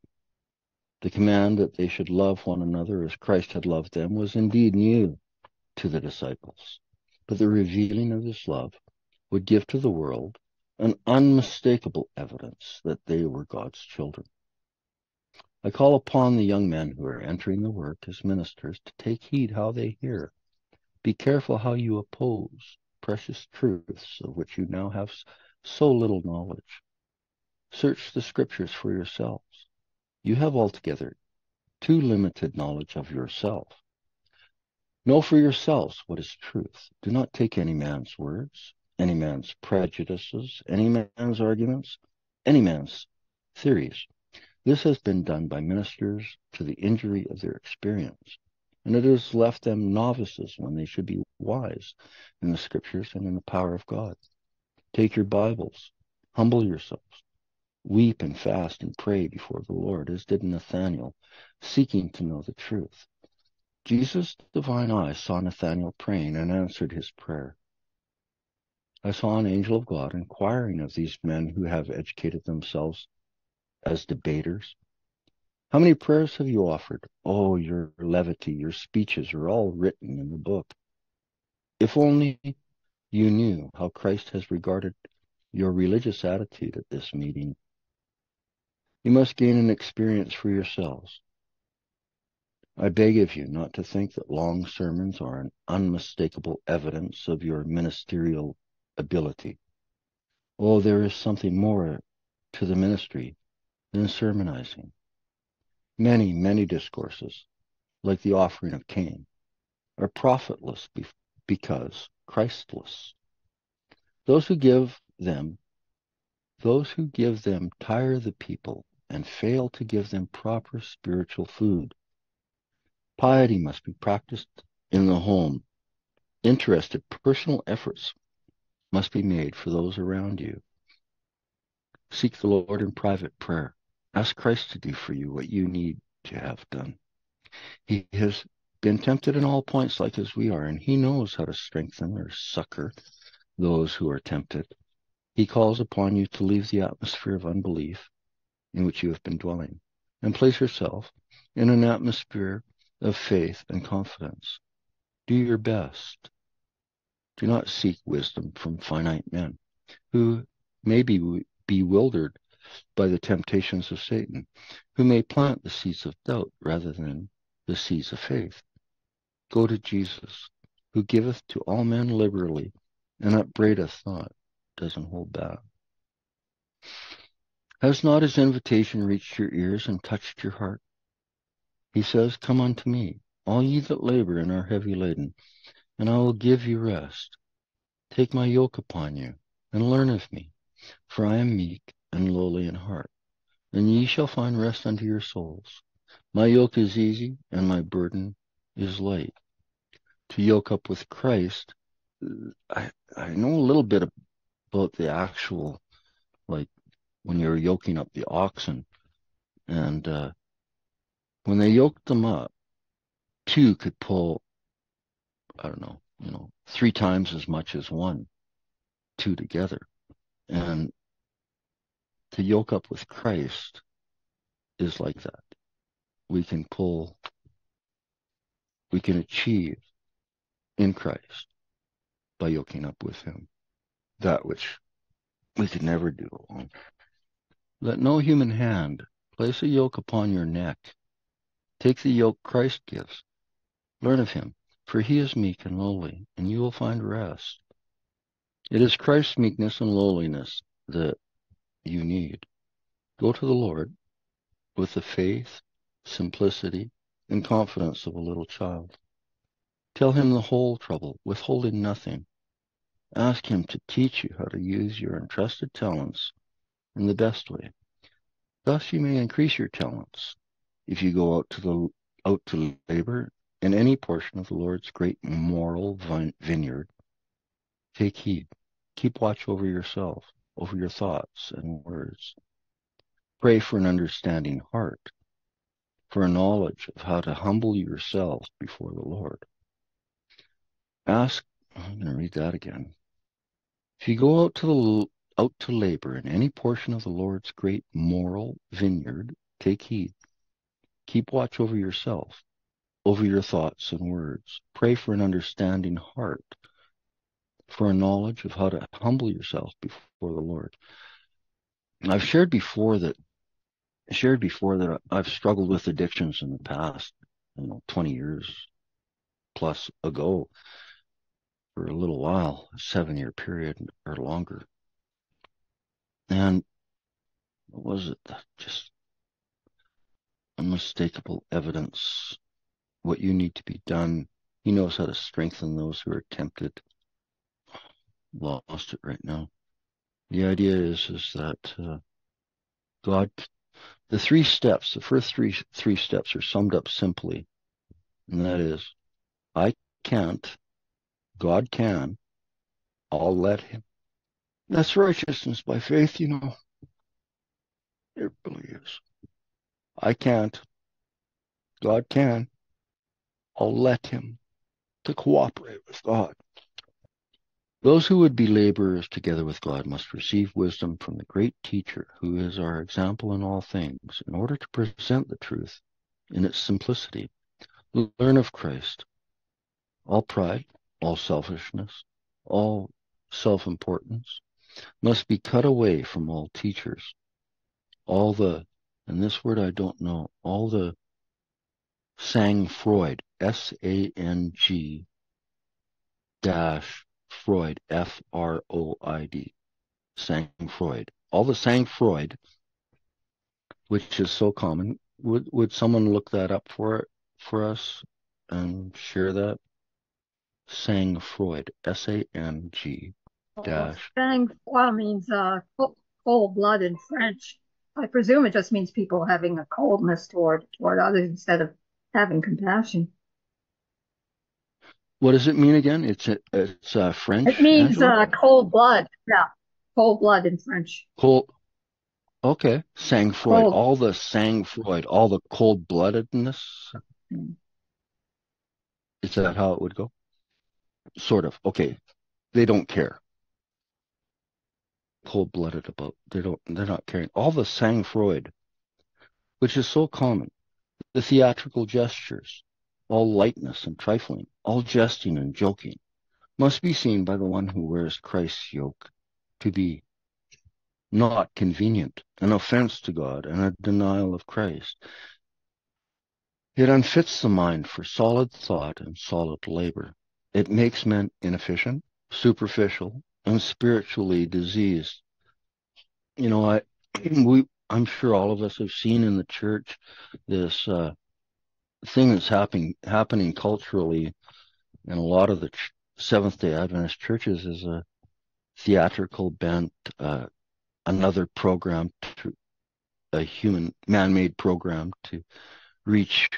S1: The command that they should love one another as Christ had loved them was indeed new to the disciples, but the revealing of this love would give to the world an unmistakable evidence that they were God's children. I call upon the young men who are entering the work as ministers to take heed how they hear. Be careful how you oppose precious truths of which you now have so little knowledge. Search the scriptures for yourselves. You have altogether too limited knowledge of yourself. Know for yourselves what is truth. Do not take any man's words, any man's prejudices, any man's arguments, any man's theories. This has been done by ministers to the injury of their experience and it has left them novices when they should be wise in the scriptures and in the power of God. Take your Bibles, humble yourselves, weep and fast and pray before the Lord, as did Nathanael, seeking to know the truth. Jesus' divine eye saw Nathanael praying and answered his prayer. I saw an angel of God inquiring of these men who have educated themselves as debaters How many prayers have you offered? Oh, your levity, your speeches are all written in the book. If only you knew how Christ has regarded your religious attitude at this meeting. You must gain an experience for yourselves. I beg of you not to think that long sermons are an unmistakable evidence of your ministerial ability. Oh, there is something more to the ministry than sermonizing. Many, many discourses, like the offering of Cain, are profitless because Christless. Those who give them, those who give them tire the people and fail to give them proper spiritual food. Piety must be practiced in the home. Interested personal efforts must be made for those around you. Seek the Lord in private prayer. Ask Christ to do for you what you need to have done. He has been tempted in all points like as we are, and he knows how to strengthen or succor those who are tempted. He calls upon you to leave the atmosphere of unbelief in which you have been dwelling and place yourself in an atmosphere of faith and confidence. Do your best. Do not seek wisdom from finite men who may be bewildered by the temptations of Satan, who may plant the seeds of doubt rather than the seeds of faith. Go to Jesus, who giveth to all men liberally, and upbraideth not, doesn't hold back. Has not his invitation reached your ears and touched your heart? He says, Come unto me, all ye that labor and are heavy laden, and I will give you rest. Take my yoke upon you, and learn of me, for I am meek and lowly in heart, and ye shall find rest unto your souls. My yoke is easy, and my burden is light to yoke up with Christ, I I know a little bit about the actual, like when you're yoking up the oxen, and uh, when they yoked them up, two could pull, I don't know, you know, three times as much as one, two together, and to yoke up with Christ is like that. We can pull, we can achieve in Christ by yoking up with him, that which we could never do alone. Let no human hand place a yoke upon your neck. Take the yoke Christ gives. Learn of him, for he is meek and lowly, and you will find rest. It is Christ's meekness and lowliness that you need. Go to the Lord with the faith, simplicity, and confidence of a little child. Tell him the whole trouble, withholding nothing. Ask him to teach you how to use your entrusted talents in the best way. Thus you may increase your talents. If you go out to the out to labor in any portion of the Lord's great moral vineyard, take heed. Keep watch over yourself, over your thoughts and words. Pray for an understanding heart, for a knowledge of how to humble yourself before the Lord. Ask, I'm going to read that again. If you go out to the out to labor in any portion of the Lord's great moral vineyard, take heed. Keep watch over yourself, over your thoughts and words. Pray for an understanding heart, for a knowledge of how to humble yourself before the Lord. And I've shared before that shared before that I've struggled with addictions in the past, you know, 20 years plus ago for a little while, a seven year period or longer. And what was it? Just unmistakable evidence, what you need to be done. He knows how to strengthen those who are tempted. Lost it right now. The idea is, is that uh, God, the three steps, the first three three steps are summed up simply, and that is, I can't God can. I'll let him. That's righteousness by faith, you know. It really is. I can't. God can. I'll let him to cooperate with God. Those who would be laborers together with God must receive wisdom from the great teacher who is our example in all things in order to present the truth in its simplicity. Learn of Christ. All pride, all selfishness, all self-importance must be cut away from all teachers. All the, and this word I don't know, all the sang froid, S-A-N-G dash Freud, F-R-O-I-D, sang froid. All the sang froid, which is so common. Would would someone look that up for for us and share that? Sang froid, S-A-N-G dash.
S2: Sang froid means uh, cold blood in French. I presume it just means people having a coldness toward toward others instead of having compassion.
S1: What does it mean again? It's a, it's uh, French.
S2: It means uh, cold blood. Yeah, cold blood in French.
S1: Cold. Okay, sang froid. Cold. All the sang froid. All the cold bloodedness. Mm. Is that how it would go? Sort of. Okay, they don't care. Cold blooded about. They don't. They're not caring. All the sang froid, which is so common. The theatrical gestures all lightness and trifling, all jesting and joking, must be seen by the one who wears Christ's yoke to be not convenient, an offense to God, and a denial of Christ. It unfits the mind for solid thought and solid labor. It makes men inefficient, superficial, and spiritually diseased. You know, I we I'm sure all of us have seen in the church this uh, thing that's happening happening culturally in a lot of the Seventh Day Adventist churches is a theatrical bent, uh, another program to a human man-made program to reach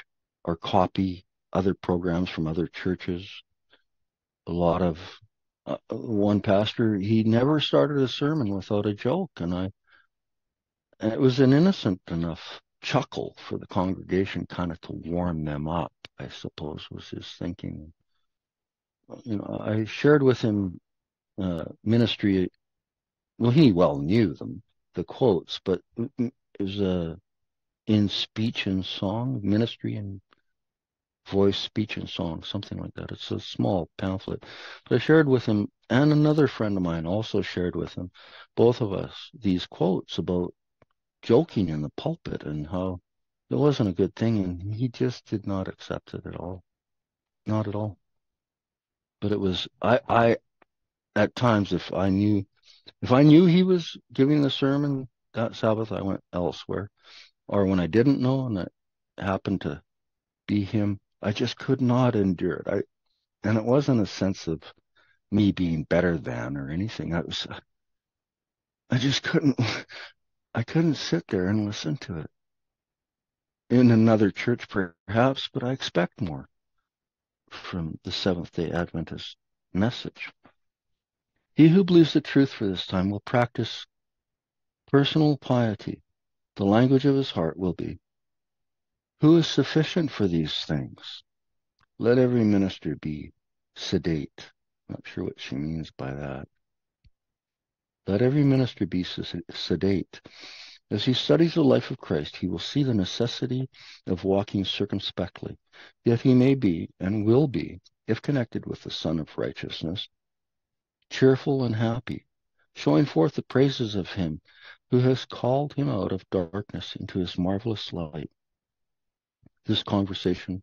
S1: or copy other programs from other churches. A lot of uh, one pastor, he never started a sermon without a joke, and I, and it was an innocent enough chuckle for the congregation, kind of to warm them up, I suppose was his thinking. You know, I shared with him uh, ministry. Well, he well knew them, the quotes, but it was uh, in speech and song, ministry and voice, speech and song, something like that. It's a small pamphlet. But I shared with him, and another friend of mine also shared with him, both of us, these quotes about joking in the pulpit and how it wasn't a good thing, and he just did not accept it at all, not at all. But it was I I at times if I knew if I knew he was giving the sermon that Sabbath, I went elsewhere, or when I didn't know and it happened to be him, I just could not endure it. I and it wasn't a sense of me being better than or anything. I was I just couldn't I couldn't sit there and listen to it. In another church, perhaps, but I expect more from the Seventh day Adventist message. He who believes the truth for this time will practice personal piety. The language of his heart will be, Who is sufficient for these things? Let every minister be sedate. Not sure what she means by that. Let every minister be sedate. As he studies the life of Christ, he will see the necessity of walking circumspectly. Yet he may be, and will be, if connected with the Sun of Righteousness, cheerful and happy, showing forth the praises of him who has called him out of darkness into his marvelous light. This conversation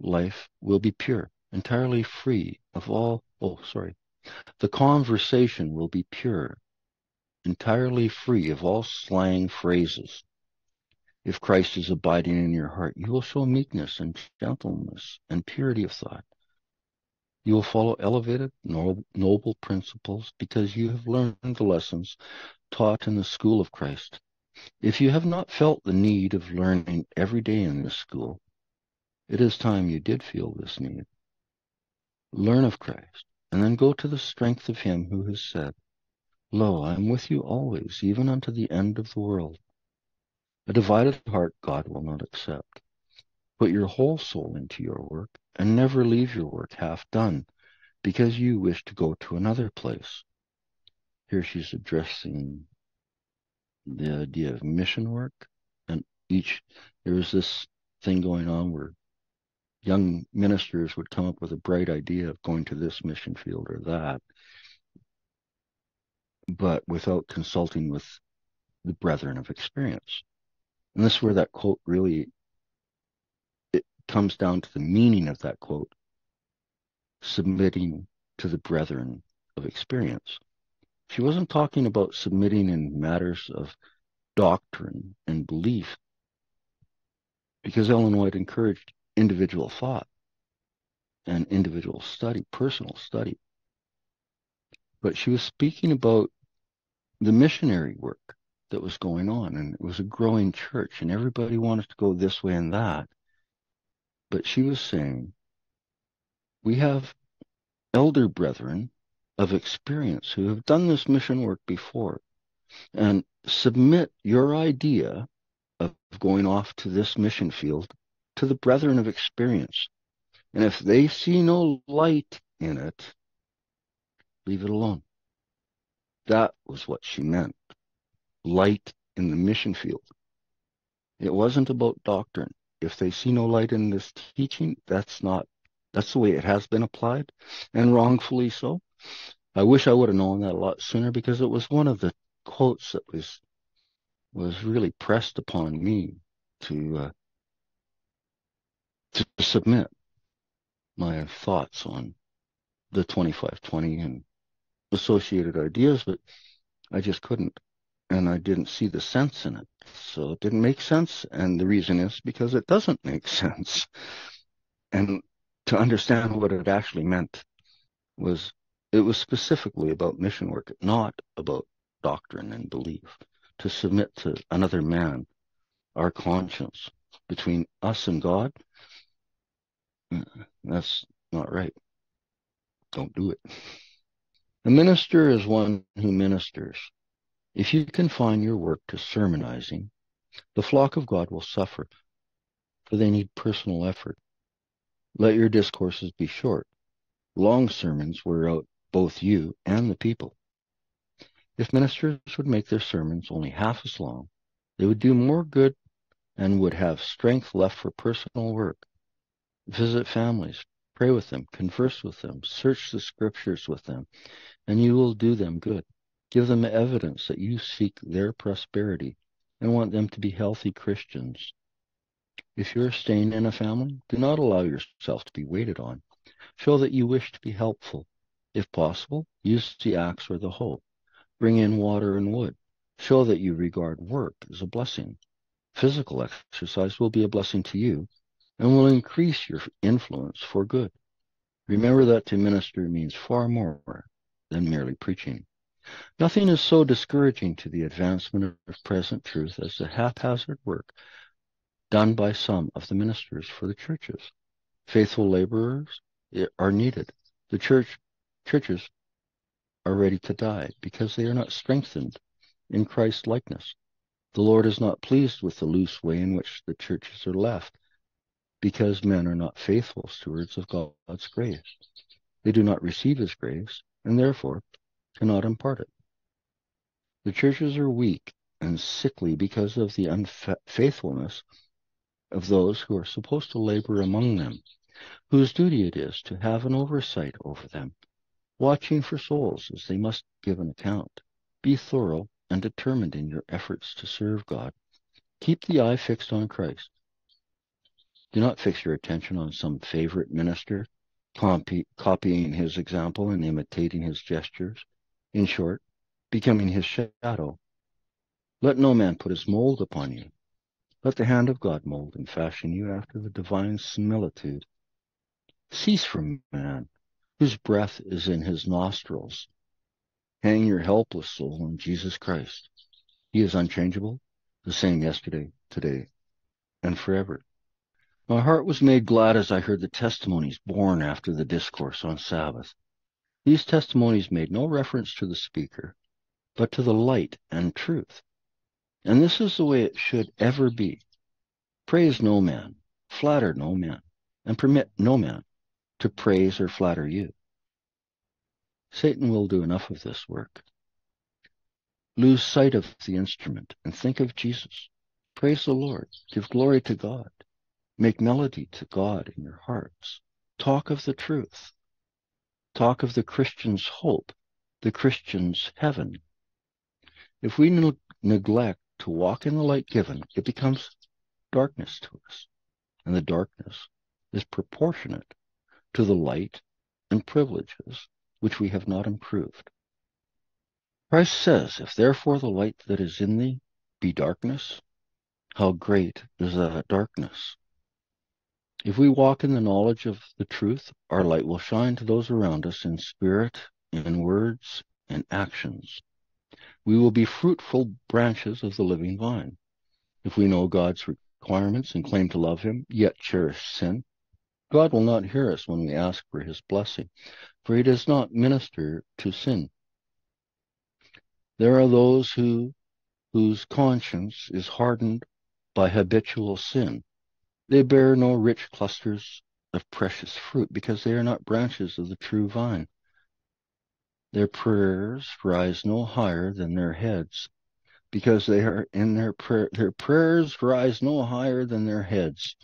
S1: life will be pure, entirely free of all, oh, sorry. The conversation will be pure, entirely free of all slang phrases. If Christ is abiding in your heart, you will show meekness and gentleness and purity of thought. You will follow elevated, noble principles because you have learned the lessons taught in the school of Christ. If you have not felt the need of learning every day in this school, it is time you did feel this need. Learn of Christ, and then go to the strength of Him who has said, Lo, I am with you always, even unto the end of the world. A divided heart God will not accept. Put your whole soul into your work, and never leave your work half done. because you wish to go to another place. Here she's addressing the idea of mission work and each, there was this thing going on where young ministers would come up with a bright idea of going to this mission field or that, but without consulting with the brethren of experience. And this is where that quote really it comes down to the meaning of that quote, submitting to the brethren of experience. She wasn't talking about submitting in matters of doctrine and belief, because Ellen White encouraged individual thought and individual study, personal study. But she was speaking about the missionary work that was going on, and it was a growing church, and everybody wanted to go this way and that. But she was saying, we have elder brethren of experience who have done this mission work before, and submit your idea of going off to this mission field to the brethren of experience. And if they see no light in it, leave it alone. That was what she meant. Light in the mission field. It wasn't about doctrine. If they see no light in this teaching, that's not, that's the way it has been applied, and wrongfully so. I wish I would have known that a lot sooner because it was one of the quotes that was was really pressed upon me to uh, to submit my thoughts on the 2520 and associated ideas, but I just couldn't. And I didn't see the sense in it. So it didn't make sense. And the reason is because it doesn't make sense. And to understand what it actually meant was, it was specifically about mission work, not about doctrine and belief. To submit to another man, our conscience between us and God mm, that's not right. Don't do it. A minister is one who ministers. If you confine your work to sermonizing, the flock of God will suffer, for they need personal effort. Let your discourses be short. Long sermons wear out both you and the people. If ministers would make their sermons only half as long, they would do more good and would have strength left for personal work. Visit families, pray with them, converse with them, search the scriptures with them, and you will do them good. Give them evidence that you seek their prosperity and want them to be healthy Christians. If you're staying in a family, do not allow yourself to be waited on. Show that you wish to be helpful. If possible, use the axe or the hoe. Bring in water and wood. Show that you regard work as a blessing. Physical exercise will be a blessing to you and will increase your influence for good. Remember that to minister means far more than merely preaching. Nothing is so discouraging to the advancement of present truth as the haphazard work done by some of the ministers for the churches. Faithful laborers are needed. The church churches are ready to die because they are not strengthened in Christ's likeness. The Lord is not pleased with the loose way in which the churches are left because men are not faithful stewards of God's grace. They do not receive his grace and therefore cannot impart it. The churches are weak and sickly because of the unfaithfulness of those who are supposed to labor among them, whose duty it is to have an oversight over them, watching for souls as they must give an account. Be thorough and determined in your efforts to serve God. Keep the eye fixed on Christ do not fix your attention on some favorite minister, copy, copying his example and imitating his gestures. In short, becoming his shadow. Let no man put his mold upon you. Let the hand of God mold and fashion you after the divine similitude. Cease from man, whose breath is in his nostrils. Hang your helpless soul on Jesus Christ. He is unchangeable, the same yesterday, today, and forever. My heart was made glad as I heard the testimonies borne after the discourse on Sabbath. These testimonies made no reference to the speaker, but to the light and truth. And this is the way it should ever be. Praise no man, flatter no man, and permit no man to praise or flatter you. Satan will do enough of this work. Lose sight of the instrument and think of Jesus. Praise the Lord. Give glory to God. Make melody to God in your hearts. Talk of the truth. Talk of the Christian's hope, the Christian's heaven. If we ne- neglect to walk in the light given, it becomes darkness to us. And the darkness is proportionate to the light and privileges which we have not improved. Christ says, If therefore the light that is in thee be darkness, how great is that darkness? If we walk in the knowledge of the truth, our light will shine to those around us in spirit, in words, and actions. We will be fruitful branches of the living vine. If we know God's requirements and claim to love Him, yet cherish sin, God will not hear us when we ask for His blessing, for He does not minister to sin. There are those who whose conscience is hardened by habitual sin. They bear no rich clusters of precious fruit because they are not branches of the true vine. Their prayers rise no higher than their heads because they are in their prayer. Their prayers rise no higher than their heads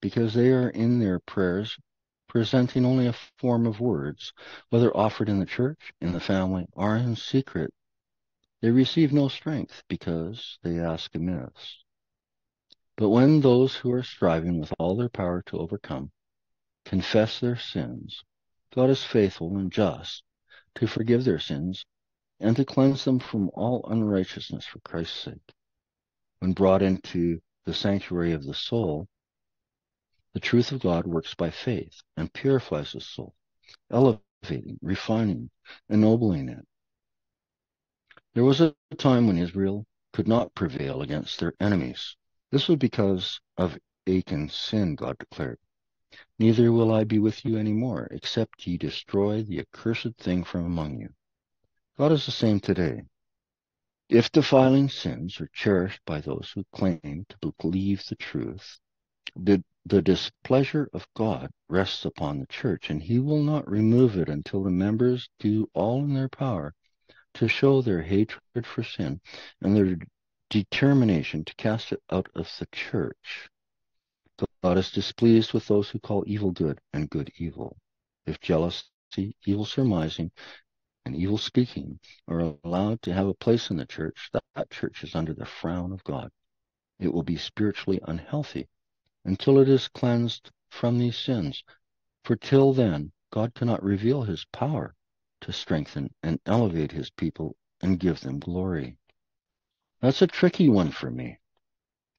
S1: because they are in their prayers presenting only a form of words, whether offered in the church, in the family, or in secret. They receive no strength because they ask amiss. But when those who are striving with all their power to overcome confess their sins, God is faithful and just to forgive their sins and to cleanse them from all unrighteousness for Christ's sake. When brought into the sanctuary of the soul, the truth of God works by faith and purifies the soul, elevating, refining, ennobling it. There was a time when Israel could not prevail against their enemies. This was because of Achan's sin, God declared. Neither will I be with you any more, except ye destroy the accursed thing from among you. God is the same today. If defiling sins are cherished by those who claim to believe the truth, the, the displeasure of God rests upon the church, and he will not remove it until the members do all in their power to show their hatred for sin and their determination to cast it out of the church. God is displeased with those who call evil good and good evil. If jealousy, evil surmising, and evil speaking are allowed to have a place in the church, that, that church is under the frown of God. It will be spiritually unhealthy until it is cleansed from these sins. For till then, God cannot reveal his power to strengthen and elevate his people and give them glory. That's a tricky one for me.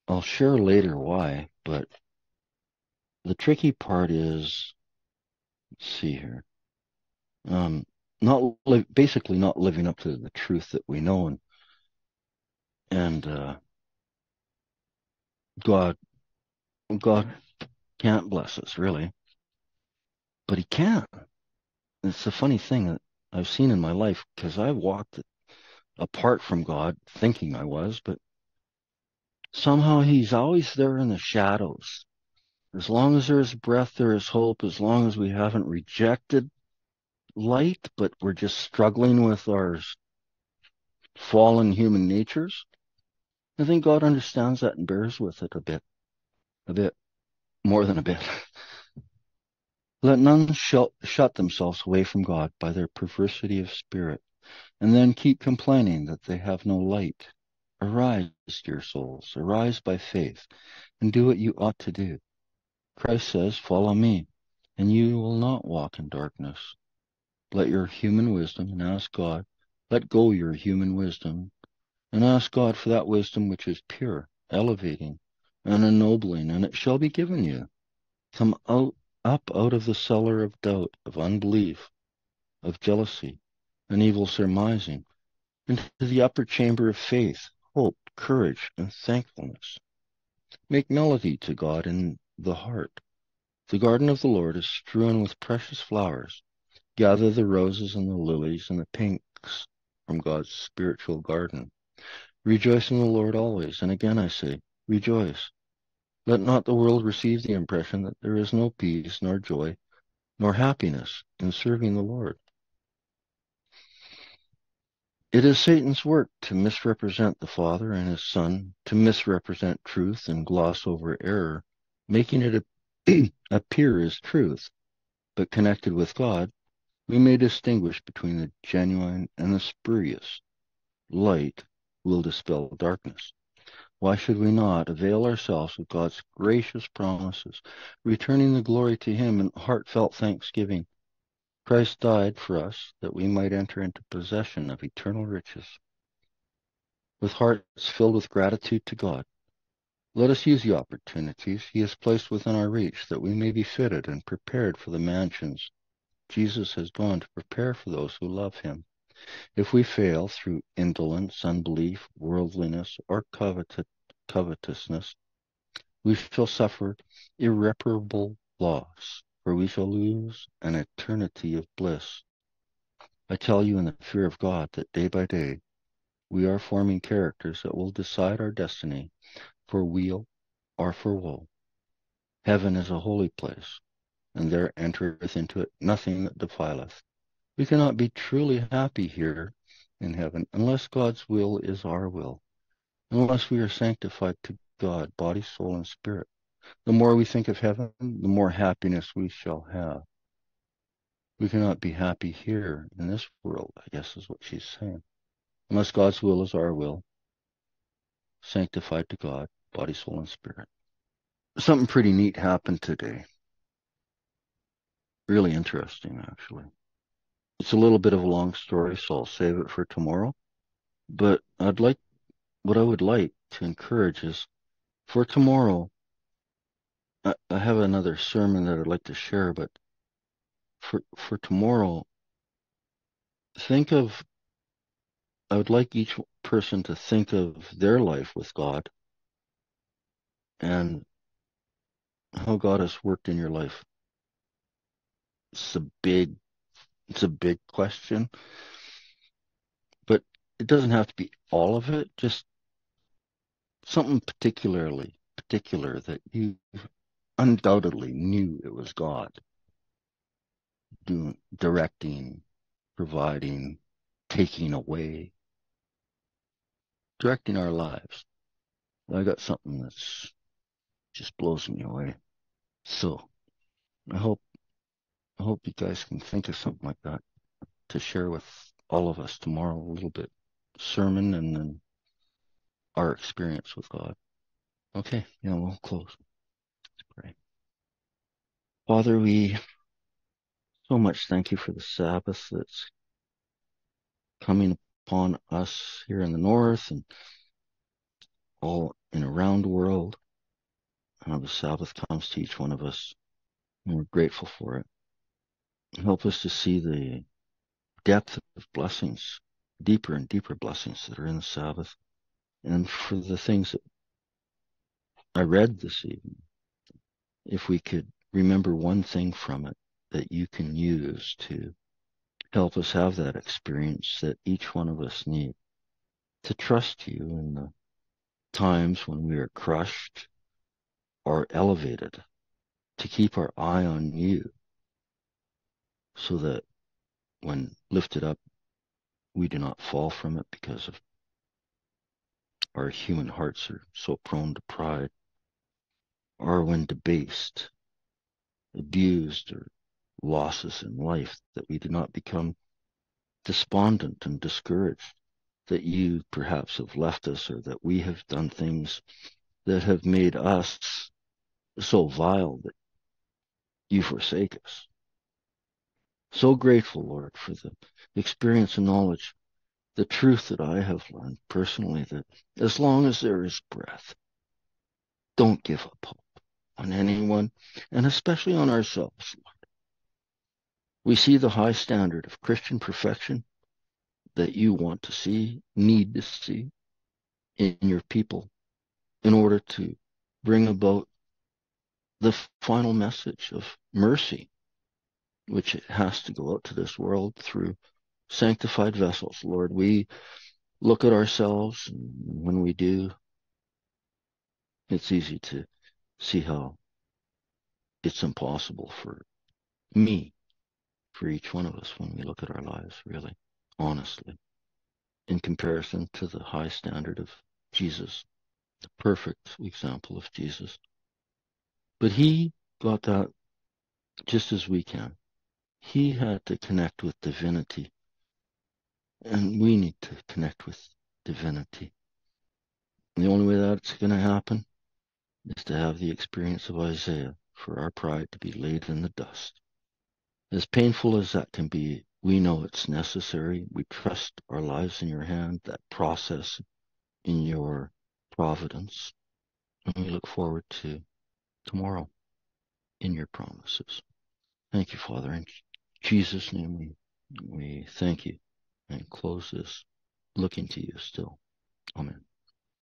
S1: I'll share later why, but the tricky part is, see here, um, not basically not living up to the truth that we know and and uh, God God can't bless us really, but He can. It's a funny thing that I've seen in my life because I've walked apart from God, thinking I was, but somehow He's always there in the shadows. As long as there is breath, there is hope. As long as we haven't rejected light, but we're just struggling with our fallen human natures, I think God understands that and bears with it a bit, a bit more than a bit. Let none shut, shut themselves away from God by their perversity of spirit, and then keep complaining that they have no light. Arise, dear souls, arise by faith, and do what you ought to do. Christ says, Follow me, and you will not walk in darkness. Let your human wisdom and ask God, let go your human wisdom and ask God for that wisdom which is pure, elevating, and ennobling, and it shall be given you. Come out up out of the cellar of doubt, of unbelief, of jealousy, and evil surmising, into the upper chamber of faith, hope, courage, and thankfulness. Make melody to God in the heart. The garden of the Lord is strewn with precious flowers. Gather the roses and the lilies and the pinks from God's spiritual garden. Rejoice in the Lord always. And again I say, rejoice. Let not the world receive the impression that there is no peace, nor joy, nor happiness in serving the Lord. It is Satan's work to misrepresent the Father and his Son, to misrepresent truth and gloss over error, making it appear as truth. But connected with God, we may distinguish between the genuine and the spurious. Light will dispel darkness. Why should we not avail ourselves of God's gracious promises, returning the glory to Him in heartfelt thanksgiving? Christ died for us that we might enter into possession of eternal riches. With hearts filled with gratitude to God, let us use the opportunities He has placed within our reach that we may be fitted and prepared for the mansions Jesus has gone to prepare for those who love Him. If we fail through indolence, unbelief, worldliness, or covetousness, we shall suffer irreparable loss for we shall lose an eternity of bliss. I tell you in the fear of God that day by day we are forming characters that will decide our destiny for weal or for woe. Heaven is a holy place, and there entereth into it nothing that defileth. We cannot be truly happy here in heaven unless God's will is our will, unless we are sanctified to God, body, soul, and spirit. The more we think of heaven, the more happiness we shall have. We cannot be happy here in this world, I guess is what she's saying. Unless God's will is our will, sanctified to God, body, soul, and spirit. Something pretty neat happened today. Really interesting, actually. It's a little bit of a long story, so I'll save it for tomorrow. But I'd like, what I would like to encourage is for tomorrow, I, I have another sermon that I'd like to share, but for for tomorrow, think of I would like each person to think of their life with God and how God has worked in your life. It's a big it's a big question. But it doesn't have to be all of it, just something particularly particular that you undoubtedly knew it was God doing, directing, providing, taking away, directing our lives. I got something that's just blows me away. So I hope I hope you guys can think of something like that to share with all of us tomorrow a little bit sermon and then our experience with God. Okay, yeah, we'll close. Father, we so much thank you for the Sabbath that's coming upon us here in the north and all in around the world. How the Sabbath comes to each one of us, and we're grateful for it. Help us to see the depth of blessings, deeper and deeper blessings that are in the Sabbath, and for the things that I read this evening. If we could remember one thing from it that you can use to help us have that experience that each one of us need. To trust you in the times when we are crushed or elevated, to keep our eye on you so that when lifted up, we do not fall from it because of our human hearts are so prone to pride, or when debased, abused, or losses in life, that we do not become despondent and discouraged, that you perhaps have left us or that we have done things that have made us so vile that you forsake us. So grateful, Lord, for the experience and knowledge, the truth that I have learned personally that as long as there is breath, don't give up hope on anyone and especially on ourselves, Lord. We see the high standard of Christian perfection that you want to see, need to see in your people in order to bring about the final message of mercy, which has to go out to this world through sanctified vessels. Lord, we look at ourselves, and when we do, it's easy to see how it's impossible for me for each one of us when we look at our lives, really, honestly. in comparison to the high standard of Jesus, the perfect example of Jesus. But he got that just as we can. He had to connect with divinity. And we need to connect with divinity. And the only way that's going to happen is to have the experience of Isaiah for our pride to be laid in the dust. As painful as that can be, we know it's necessary. We trust our lives in your hand, that process in your providence. And we look forward to tomorrow in your promises. Thank you, Father. In Jesus' name, we, we thank you and close this looking to you still. Amen.